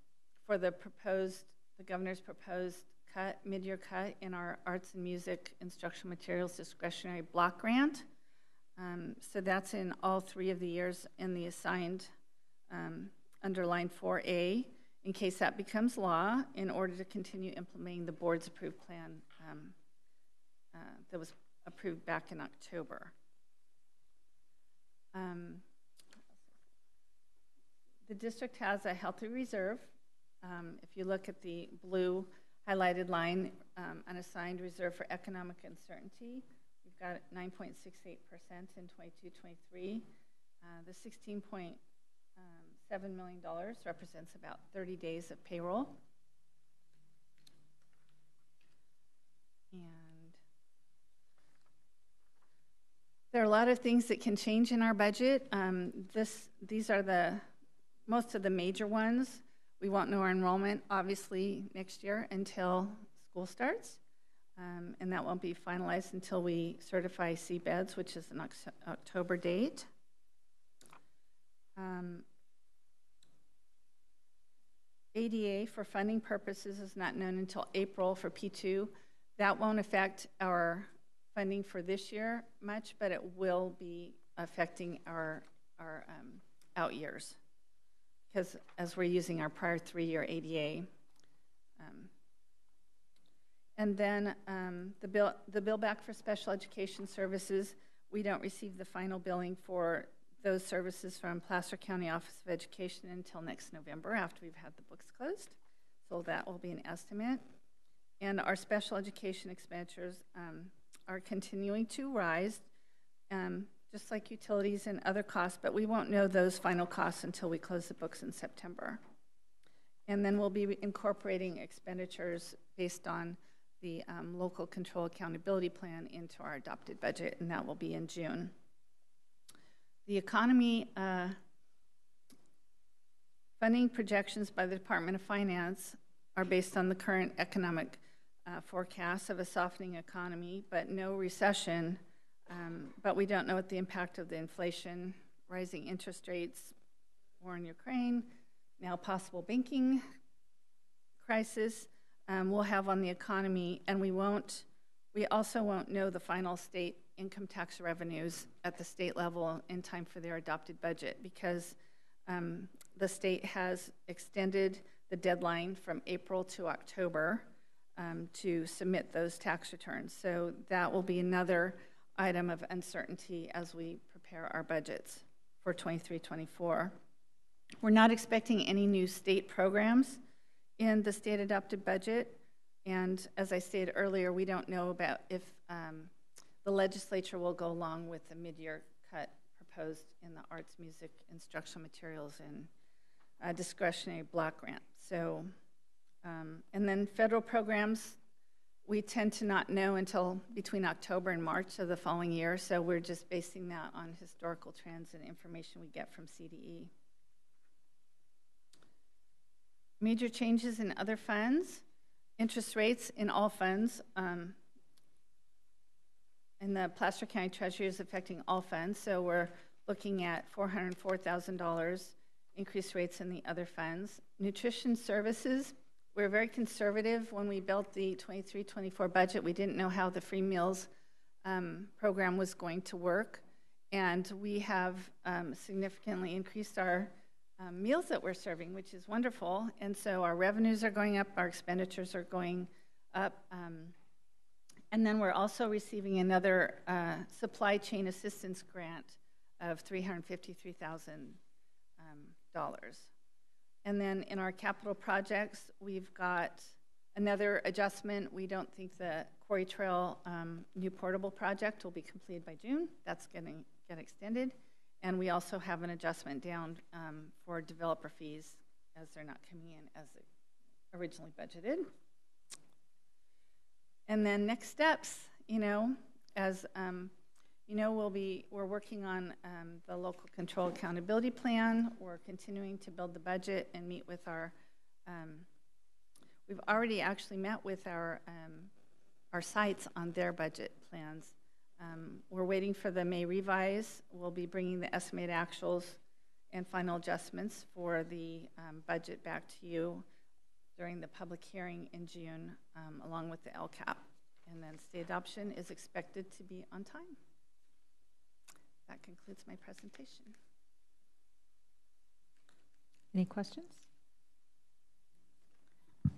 for the proposed, the governor's proposed cut, mid-year cut in our arts and music instructional materials discretionary block grant. Um, so that's in all three of the years in the assigned um, underline 4A in case that becomes law in order to continue implementing the board's approved plan um, uh, that was approved back in October. Um, the district has a healthy reserve. Um, if you look at the blue highlighted line, um, unassigned reserve for economic uncertainty, we've got 9.68% in 22-23. Uh, the 16.7 um, million dollars represents about 30 days of payroll. And There are a lot of things that can change in our budget. Um, this, these are the most of the major ones. We won't know our enrollment, obviously, next year until school starts. Um, and that won't be finalized until we certify CBEDS, which is an October date. Um, ADA for funding purposes is not known until April for P2. That won't affect our funding for this year much, but it will be affecting our, our um, out years because as we're using our prior three-year ADA. Um, and then um, the, bill, the bill back for special education services, we don't receive the final billing for those services from Placer County Office of Education until next November after we've had the books closed. So that will be an estimate. And our special education expenditures, um, are continuing to rise, um, just like utilities and other costs, but we won't know those final costs until we close the books in September. And then we'll be incorporating expenditures based on the um, local control accountability plan into our adopted budget, and that will be in June. The economy uh, funding projections by the Department of Finance are based on the current economic uh, forecasts of a softening economy, but no recession. Um, but we don't know what the impact of the inflation, rising interest rates, war in Ukraine, now possible banking crisis um, will have on the economy, and we won't. We also won't know the final state income tax revenues at the state level in time for their adopted budget because um, the state has extended the deadline from April to October um, to submit those tax returns. So that will be another item of uncertainty as we prepare our budgets for 23 24. We're not expecting any new state programs in the state adopted budget. And as I stated earlier, we don't know about if um, the legislature will go along with the mid year cut proposed in the arts, music, instructional materials, and uh, discretionary block grant. So um, and then federal programs, we tend to not know until between October and March of the following year, so we're just basing that on historical trends and information we get from CDE. Major changes in other funds, interest rates in all funds. Um, and the Placer County Treasury is affecting all funds, so we're looking at $404,000 increased rates in the other funds. Nutrition services, we were very conservative when we built the 23 24 budget. We didn't know how the free meals um, program was going to work. And we have um, significantly increased our um, meals that we're serving, which is wonderful. And so our revenues are going up, our expenditures are going up. Um, and then we're also receiving another uh, supply chain assistance grant of $353,000. And then in our capital projects, we've got another adjustment. We don't think the Quarry Trail um, new portable project will be completed by June. That's going to get extended. And we also have an adjustment down um, for developer fees as they're not coming in as originally budgeted. And then next steps, you know, as um, you know, we'll be we're working on um, the local control accountability plan. We're continuing to build the budget and meet with our. Um, we've already actually met with our um, our sites on their budget plans. Um, we're waiting for the May revise. We'll be bringing the estimated actuals and final adjustments for the um, budget back to you during the public hearing in June, um, along with the LCAP. And then state adoption is expected to be on time. That concludes my presentation.
Any questions?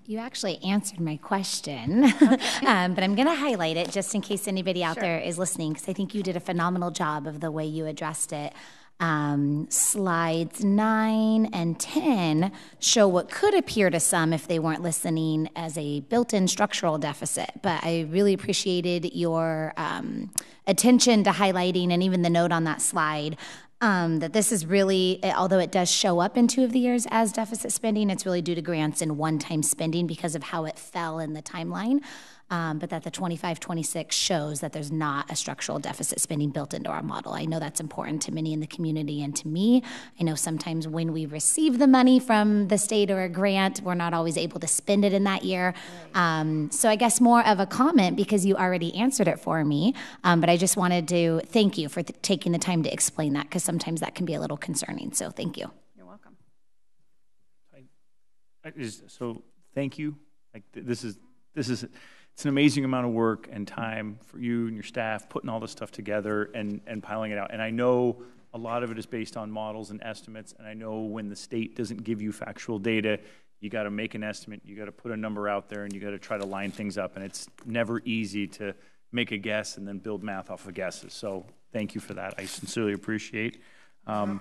You actually answered my question, um, but I'm going to highlight it just in case anybody out
Sure.
there is listening, because I think you did a phenomenal job of the way you addressed it. Um, slides 9 and 10 show what could appear to some, if they weren't listening, as a built in structural deficit. But I really appreciated your um, attention to highlighting and even the note on that slide um, that this is really, although it does show up in two of the years as deficit spending, it's really due to grants and one time spending because of how it fell in the timeline. Um, but that the 25 26 shows that there's not a structural deficit spending built into our model. I know that's important to many in the community and to me. I know sometimes when we receive the money from the state or a grant, we're not always able to spend it in that year. Um, so I guess more of a comment because you already answered it for me. Um, but I just wanted to thank you for th- taking the time to explain that because sometimes that can be a little concerning. So thank you.
You're welcome.
I just- So, thank you. Like, th- this is, this is, it's an amazing amount of work and time for you and your staff, putting all this stuff together and, and piling it out. And I know a lot of it is based on models and estimates, and I know when the state doesn't give you factual data, you got to make an estimate, you got to put a number out there, and you got to try to line things up, and it's never easy to make a guess and then build math off of guesses. So, thank you for that. I sincerely appreciate. Um,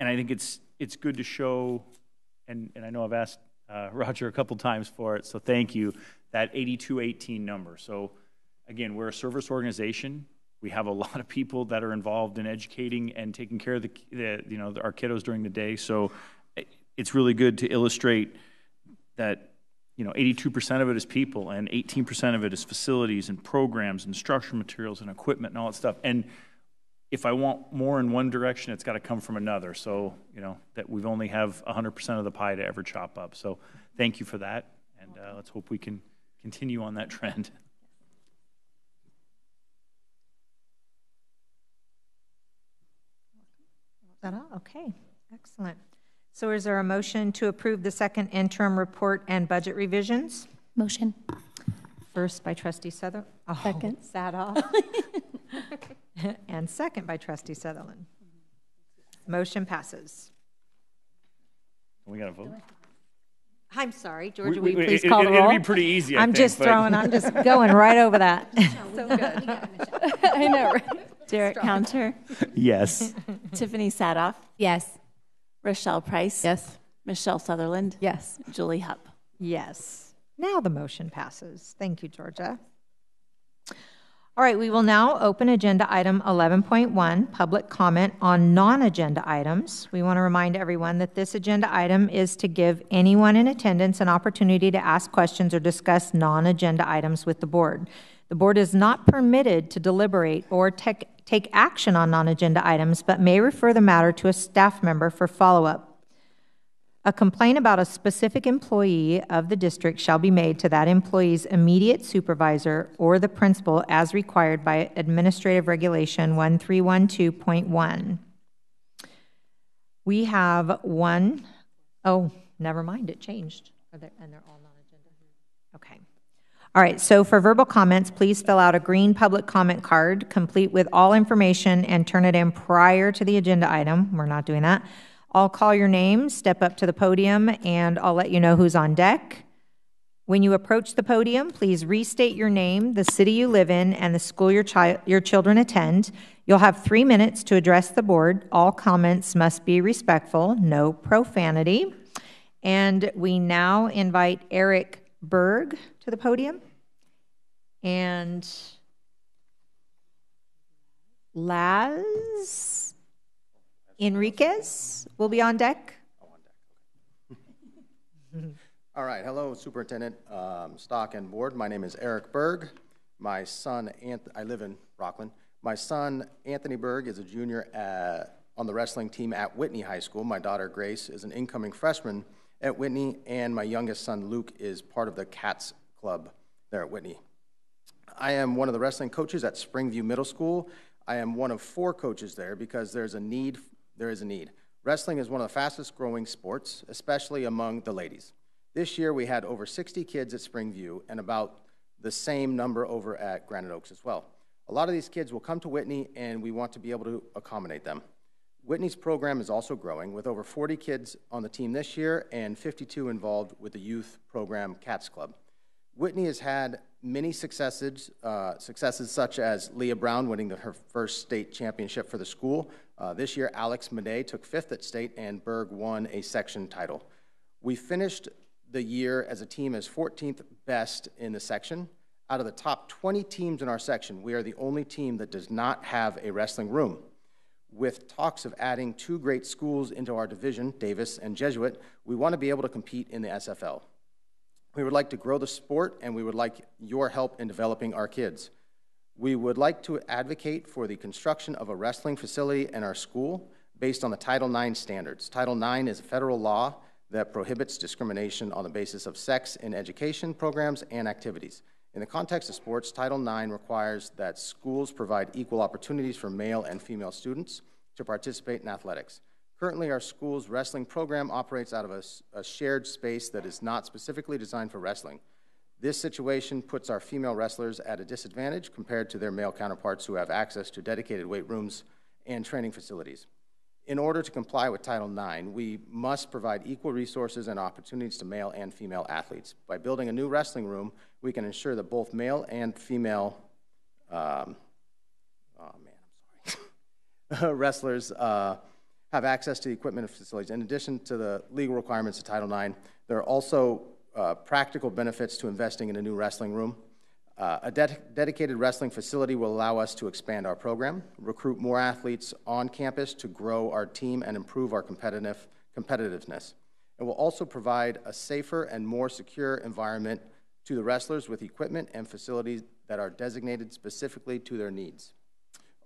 and I think it's it's good to show, and, and I know I've asked uh, Roger a couple times for it, so thank you. That 8218 number. So again, we're a service organization. We have a lot of people that are involved in educating and taking care of the, the you know our kiddos during the day. So it's really good to illustrate that you know 82% of it is people and 18% of it is facilities and programs and structural materials and equipment and all that stuff. And if I want more in one direction, it's got to come from another. So, you know, that we've only have 100% of the pie to ever chop up. So, thank you for that. And uh, let's hope we can continue on that trend.
That all? Okay, excellent. So is there a motion to approve the second interim report and budget revisions?
Motion.
First by trustee Sutherland.
Second.
Sadoff. And second by trustee Sutherland. Motion passes.
We got to vote.
I'm sorry, Georgia,
We-
will
we-
you please
it-
call the
it- it'll
roll?
be pretty easy, I
I'm
think,
just
but-
throwing, I'm just going right over that.
So good.
I know, right?
Derek Counter,
Yes.
Tiffany Sadoff,
Yes.
Rochelle Price,
Yes.
Michelle Sutherland,
Yes.
Julie Hupp.
Yes. Now the motion passes. Thank you, Georgia. All right, we will now open agenda item 11.1, public comment on non-agenda items. We want to remind everyone that this agenda item is to give anyone in attendance an opportunity to ask questions or discuss non-agenda items with the board. The board is not permitted to deliberate or tec- take action on non-agenda items, but may refer the matter to a staff member for follow-up. A complaint about a specific employee of the district shall be made to that employee's immediate supervisor or the principal as required by Administrative Regulation 1312.1. We have one, oh, never mind, it changed. And they're all non-agenda? Okay. All right, so for verbal comments, please fill out a green public comment card, complete with all information, and turn it in prior to the agenda item. We're not doing that. I'll call your name, step up to the podium, and I'll let you know who's on deck. When you approach the podium, please restate your name, the city you live in, and the school your, chi- your children attend. You'll have three minutes to address the board. All comments must be respectful, no profanity. And we now invite Eric Berg to the podium. And Laz Enriquez will be on deck. Oh, on deck.
All right, hello, Superintendent um, Stock and Board. My name is Eric Berg. My son, Anth- I live in Rocklin. My son, Anthony Berg, is a junior at, on the wrestling team at Whitney High School. My daughter, Grace, is an incoming freshman at Whitney, and my youngest son, Luke, is part of the Cats Club there at Whitney. I am one of the wrestling coaches at Springview Middle School. I am one of four coaches there because there's a need. There is a need. Wrestling is one of the fastest growing sports, especially among the ladies. This year we had over 60 kids at Springview and about the same number over at Granite Oaks as well. A lot of these kids will come to Whitney and we want to be able to accommodate them. Whitney's program is also growing with over 40 kids on the team this year and 52 involved with the youth program Cats Club. Whitney has had many successes, uh, successes such as Leah Brown winning the, her first state championship for the school. Uh, this year, Alex Madej took fifth at state, and Berg won a section title. We finished the year as a team as 14th best in the section. Out of the top 20 teams in our section, we are the only team that does not have a wrestling room. With talks of adding two great schools into our division, Davis and Jesuit, we want to be able to compete in the SFL. We would like to grow the sport, and we would like your help in developing our kids. We would like to advocate for the construction of a wrestling facility in our school based on the Title IX standards. Title IX is a federal law that prohibits discrimination on the basis of sex in education programs and activities. In the context of sports, Title IX requires that schools provide equal opportunities for male and female students to participate in athletics. Currently, our school's wrestling program operates out of a, a, shared space that is not specifically designed for wrestling. This situation puts our female wrestlers at a disadvantage compared to their male counterparts who have access to dedicated weight rooms and training facilities. In order to comply with Title IX, we must provide equal resources and opportunities to male and female athletes. By building a new wrestling room, we can ensure that both male and female um, oh man, I'm sorry, wrestlers uh, have access to the equipment and facilities. In addition to the legal requirements of Title IX, there are also uh, practical benefits to investing in a new wrestling room. Uh, a de dedicated wrestling facility will allow us to expand our program, recruit more athletes on campus to grow our team and improve our competitive, competitiveness. It will also provide a safer and more secure environment to the wrestlers with equipment and facilities that are designated specifically to their needs.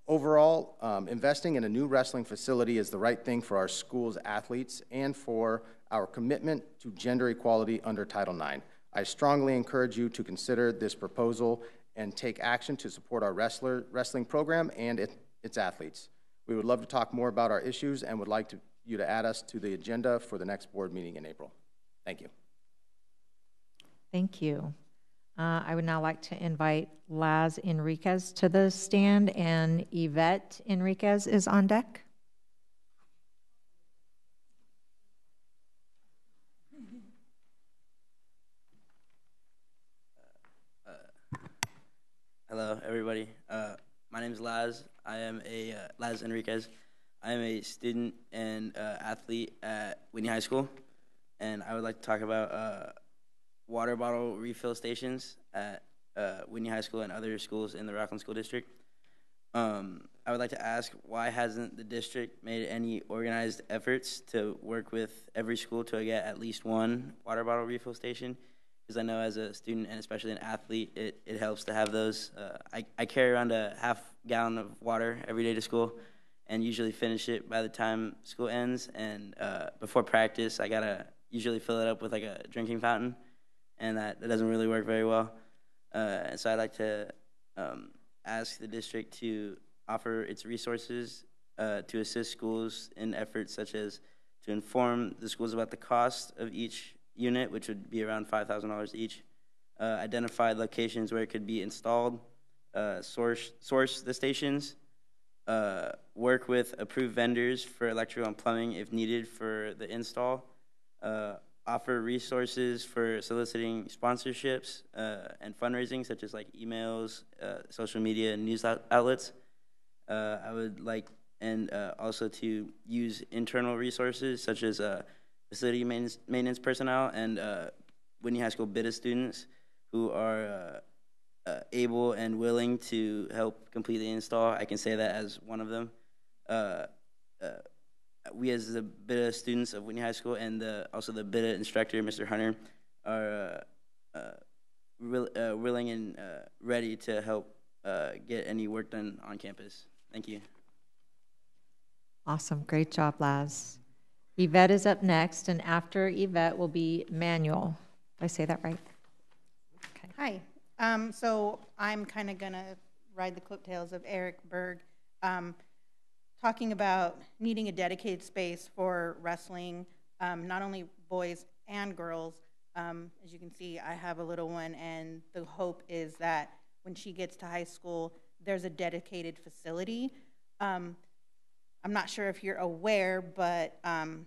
Overall, um, investing in a new wrestling facility is the right thing for our school's athletes and for our commitment to gender equality under Title IX. I strongly encourage you to consider this proposal and take action to support our wrestler, wrestling program and it, its athletes. We would love to talk more about our issues and would like to, you to add us to the agenda for the next board meeting in April. Thank you.
Thank you. Uh, I would now like to invite Laz Enriquez to the stand, and Yvette Enriquez is on deck.
Uh, hello, everybody. Uh, my name is Laz. I am a uh, Laz Enriquez. I am a student and uh, athlete at Whitney High School, and I would like to talk about uh, water bottle refill stations at uh, Whitney High School and other schools in the Rocklin School District. Um, I would like to ask why hasn't the district made any organized efforts to work with every school to get at least one water bottle refill station? Because I know as a student and especially an athlete, it, it helps to have those. Uh, I, I carry around a half gallon of water every day to school and usually finish it by the time school ends. And uh, before practice, I gotta usually fill it up with like a drinking fountain and that, that doesn't really work very well. Uh, and so I'd like to um, ask the district to offer its resources uh, to assist schools in efforts such as to inform the schools about the cost of each unit, which would be around $5,000 each, uh, identify locations where it could be installed, uh, source, source the stations, uh, work with approved vendors for electrical and plumbing if needed for the install, uh, offer resources for soliciting sponsorships uh, and fundraising, such as like emails, uh, social media, and news outlets. I would like, and also to use internal resources such as facility maintenance, personnel and uh, Whitney High School BITA students who are uh, uh, able and willing to help complete the install. I can say that as one of them. Uh, uh, we, as the BITA students of Whitney High School and the, also the BITA instructor, Mr. Hunter, are uh, uh, will, willing and ready to help get any work done on campus. Thank you.
Awesome. Great job, Laz. Yvette is up next, and after Yvette will be Manuel. Did I say that right?
Hi. Um, so I'm kind of going to ride the coattails of Eric Berg, um, talking about needing a dedicated space for wrestling, um, not only boys and girls. Um, as you can see, I have a little one, and the hope is that when she gets to high school, there's a dedicated facility. Um, I'm not sure if you're aware, but um,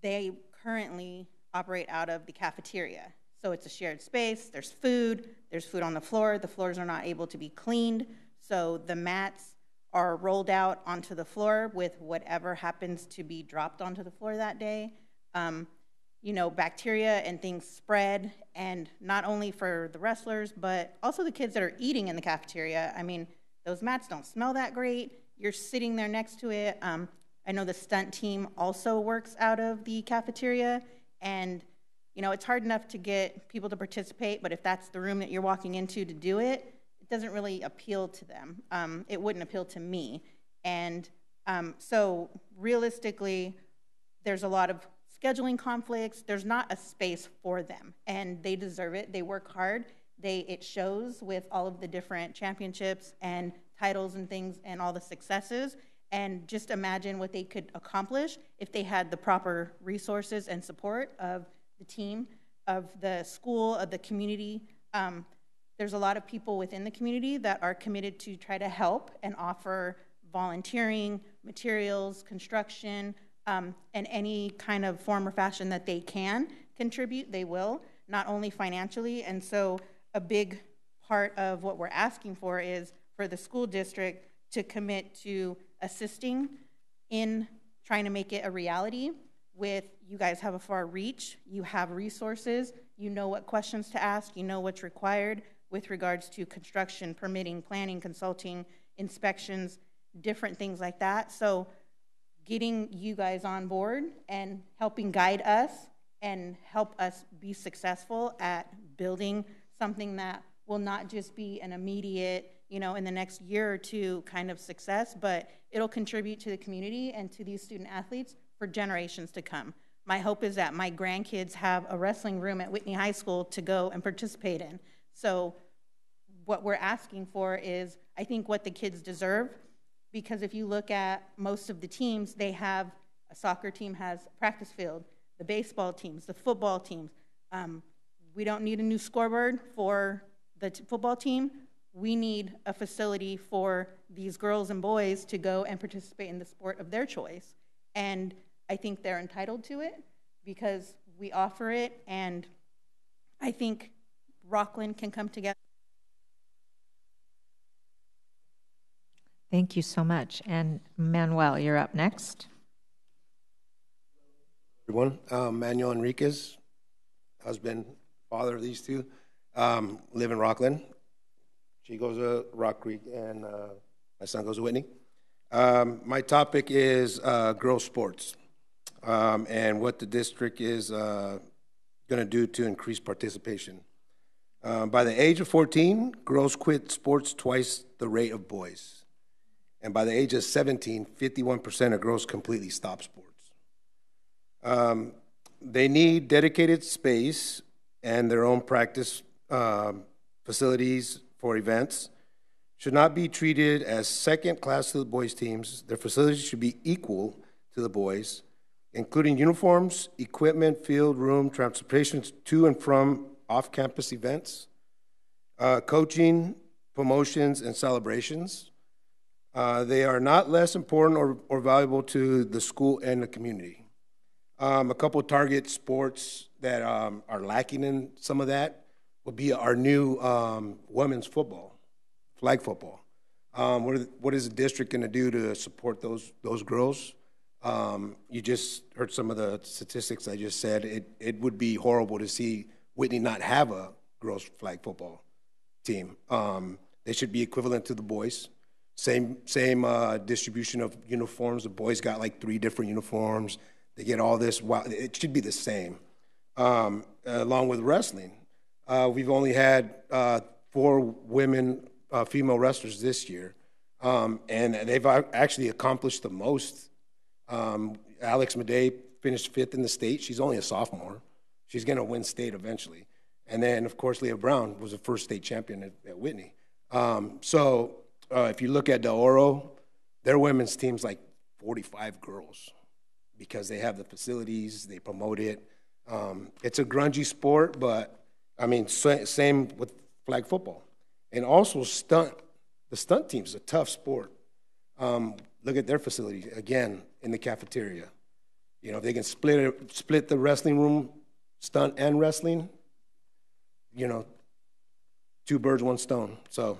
they currently operate out of the cafeteria. So it's a shared space, there's food, there's food on the floor, the floors are not able to be cleaned, so the mats are rolled out onto the floor with whatever happens to be dropped onto the floor that day. Um, you know, bacteria and things spread, and not only for the wrestlers, but also the kids that are eating in the cafeteria. I mean, those mats don't smell that great. You're sitting there next to it. Um, I know the stunt team also works out of the cafeteria, and you know, it's hard enough to get people to participate, but if that's the room that you're walking into to do it, it doesn't really appeal to them. Um, it wouldn't appeal to me. And um, so realistically, there's a lot of scheduling conflicts. There's not a space for them, and they deserve it. They work hard. They it shows with all of the different championships and titles and things and all the successes. And just imagine what they could accomplish if they had the proper resources and support of the team, of the school, of the community. Um, there's a lot of people within the community that are committed to try to help and offer volunteering, materials, construction, um, and any kind of form or fashion that they can contribute, they will, not only financially. And so, a big part of what we're asking for is for the school district to commit to assisting in trying to make it a reality with you guys have a far reach, you have resources, you know what questions to ask, you know what's required with regards to construction, permitting, planning, consulting, inspections, different things like that. So getting you guys on board and helping guide us and help us be successful at building something that will not just be an immediate, you know, in the next year or two kind of success, but it'll contribute to the community and to these student athletes for generations to come. My hope is that my grandkids have a wrestling room at Whitney High School to go and participate in. So, what we're asking for is, I think, what the kids deserve. Because if you look at most of the teams, they have a soccer team has a practice field, the baseball teams, the football teams. Um, we don't need a new scoreboard for the football team. We need a facility for these girls and boys to go and participate in the sport of their choice. And I think they're entitled to it because we offer it, and I think Rocklin can come together.
Thank you so much. And Manuel, you're up next.
Everyone, um, Manuel Enriquez, husband, father of these two, um, live in Rocklin. She goes to Rock Creek, and uh, my son goes to Whitney. Um, my topic is uh, girls' sports um, and what the district is uh, going to do to increase participation. Um, by the age of 14, girls quit sports twice the rate of boys. And by the age of 17, 51% of girls completely stop sports. Um, they need dedicated space and their own practice um, facilities for events. Should not be treated as second class to the boys' teams. Their facilities should be equal to the boys including uniforms, equipment, field, room, transportation to and from off-campus events, uh, coaching, promotions, and celebrations. Uh, they are not less important or, or valuable to the school and the community. Um, a couple target sports that um, are lacking in some of that would be our new um, women's football, flag football. Um, what, are, what is the district going to do to support those those girls? Um, you just heard some of the statistics I just said. It it would be horrible to see Whitney not have a girls flag football team. Um, they should be equivalent to the boys. Same same uh, distribution of uniforms. The boys got like three different uniforms. They get all this. It should be the same. Um, along with wrestling, uh, we've only had uh, four women uh, female wrestlers this year, um, and they've actually accomplished the most. Um, Alex Madej finished fifth in the state. She's only a sophomore. She's going to win state eventually. And then, of course, Leah Brown was the first state champion at, at Whitney. Um, so uh, if you look at the Oro, their women's team's like 45 girls because they have the facilities, they promote it. Um, it's a grungy sport, but I mean, same with flag football. And also stunt. The stunt team's is a tough sport. Um, look at their facility again in the cafeteria. You know, if they can split it, split the wrestling room, stunt and wrestling. You know, two birds, one stone. So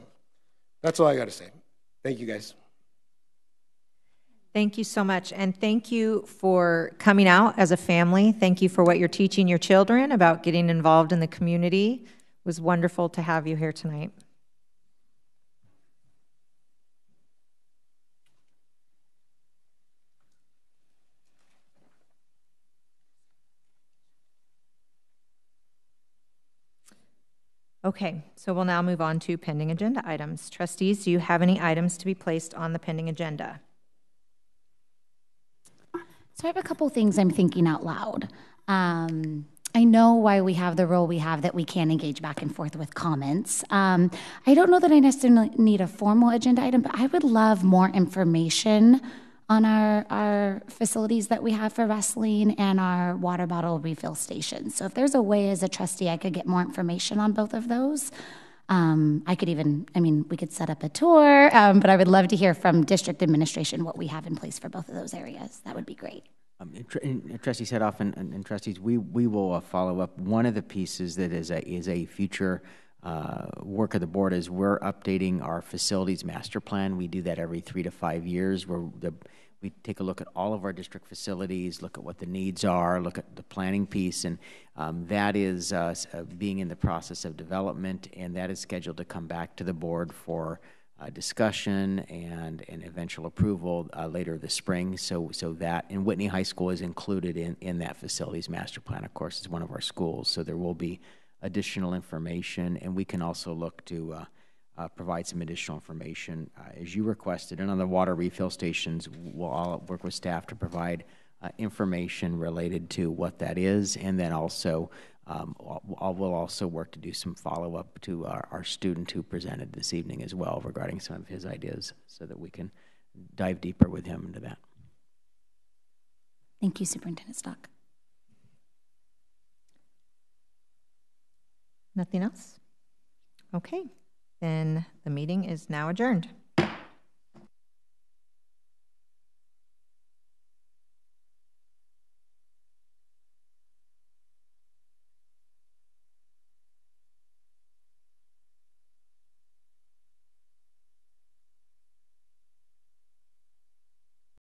that's all I got to say. Thank you, guys.
Thank you so much. And thank you for coming out as a family. Thank you for what you're teaching your children about getting involved in the community. It was wonderful to have you here tonight. Okay, so we'll now move on to pending agenda items. Trustees, do you have any items to be placed on the pending agenda?
So I have a couple things I'm thinking out loud. Um, I know why we have the role we have that we can engage back and forth with comments. Um, I don't know that I necessarily need a formal agenda item, but I would love more information on our, our facilities that we have for wrestling and our water bottle refill stations. So if there's a way as a trustee I could get more information on both of those, um, I could even, I mean, we could set up a tour, um, but I would love to hear from district administration what we have in place for both of those areas. That would be great.
Um, Trustee Sadoff and, and, and, trustees, we, we will uh, follow up. One of the pieces that is a, is a future uh, work of the board is we're updating our facilities master plan. We do that every three to five years where the, we take a look at all of our district facilities, look at what the needs are, look at the planning piece, and um, that is uh, uh, being in the process of development, and that is scheduled to come back to the board for uh, discussion and, and eventual approval uh, later this spring. So, so that, and Whitney High School is included in, in that facilities master plan, of course, it's one of our schools, so there will be additional information, and we can also look to uh, provide some additional information uh, as you requested. And on the water refill stations, we'll all work with staff to provide uh, information related to what that is, and then also um, we'll also work to do some follow up to our, our, student who presented this evening as well regarding some of his ideas so that we can dive deeper with him into that.
Thank you, Superintendent Stock.
Nothing else? Okay, then the meeting is now adjourned.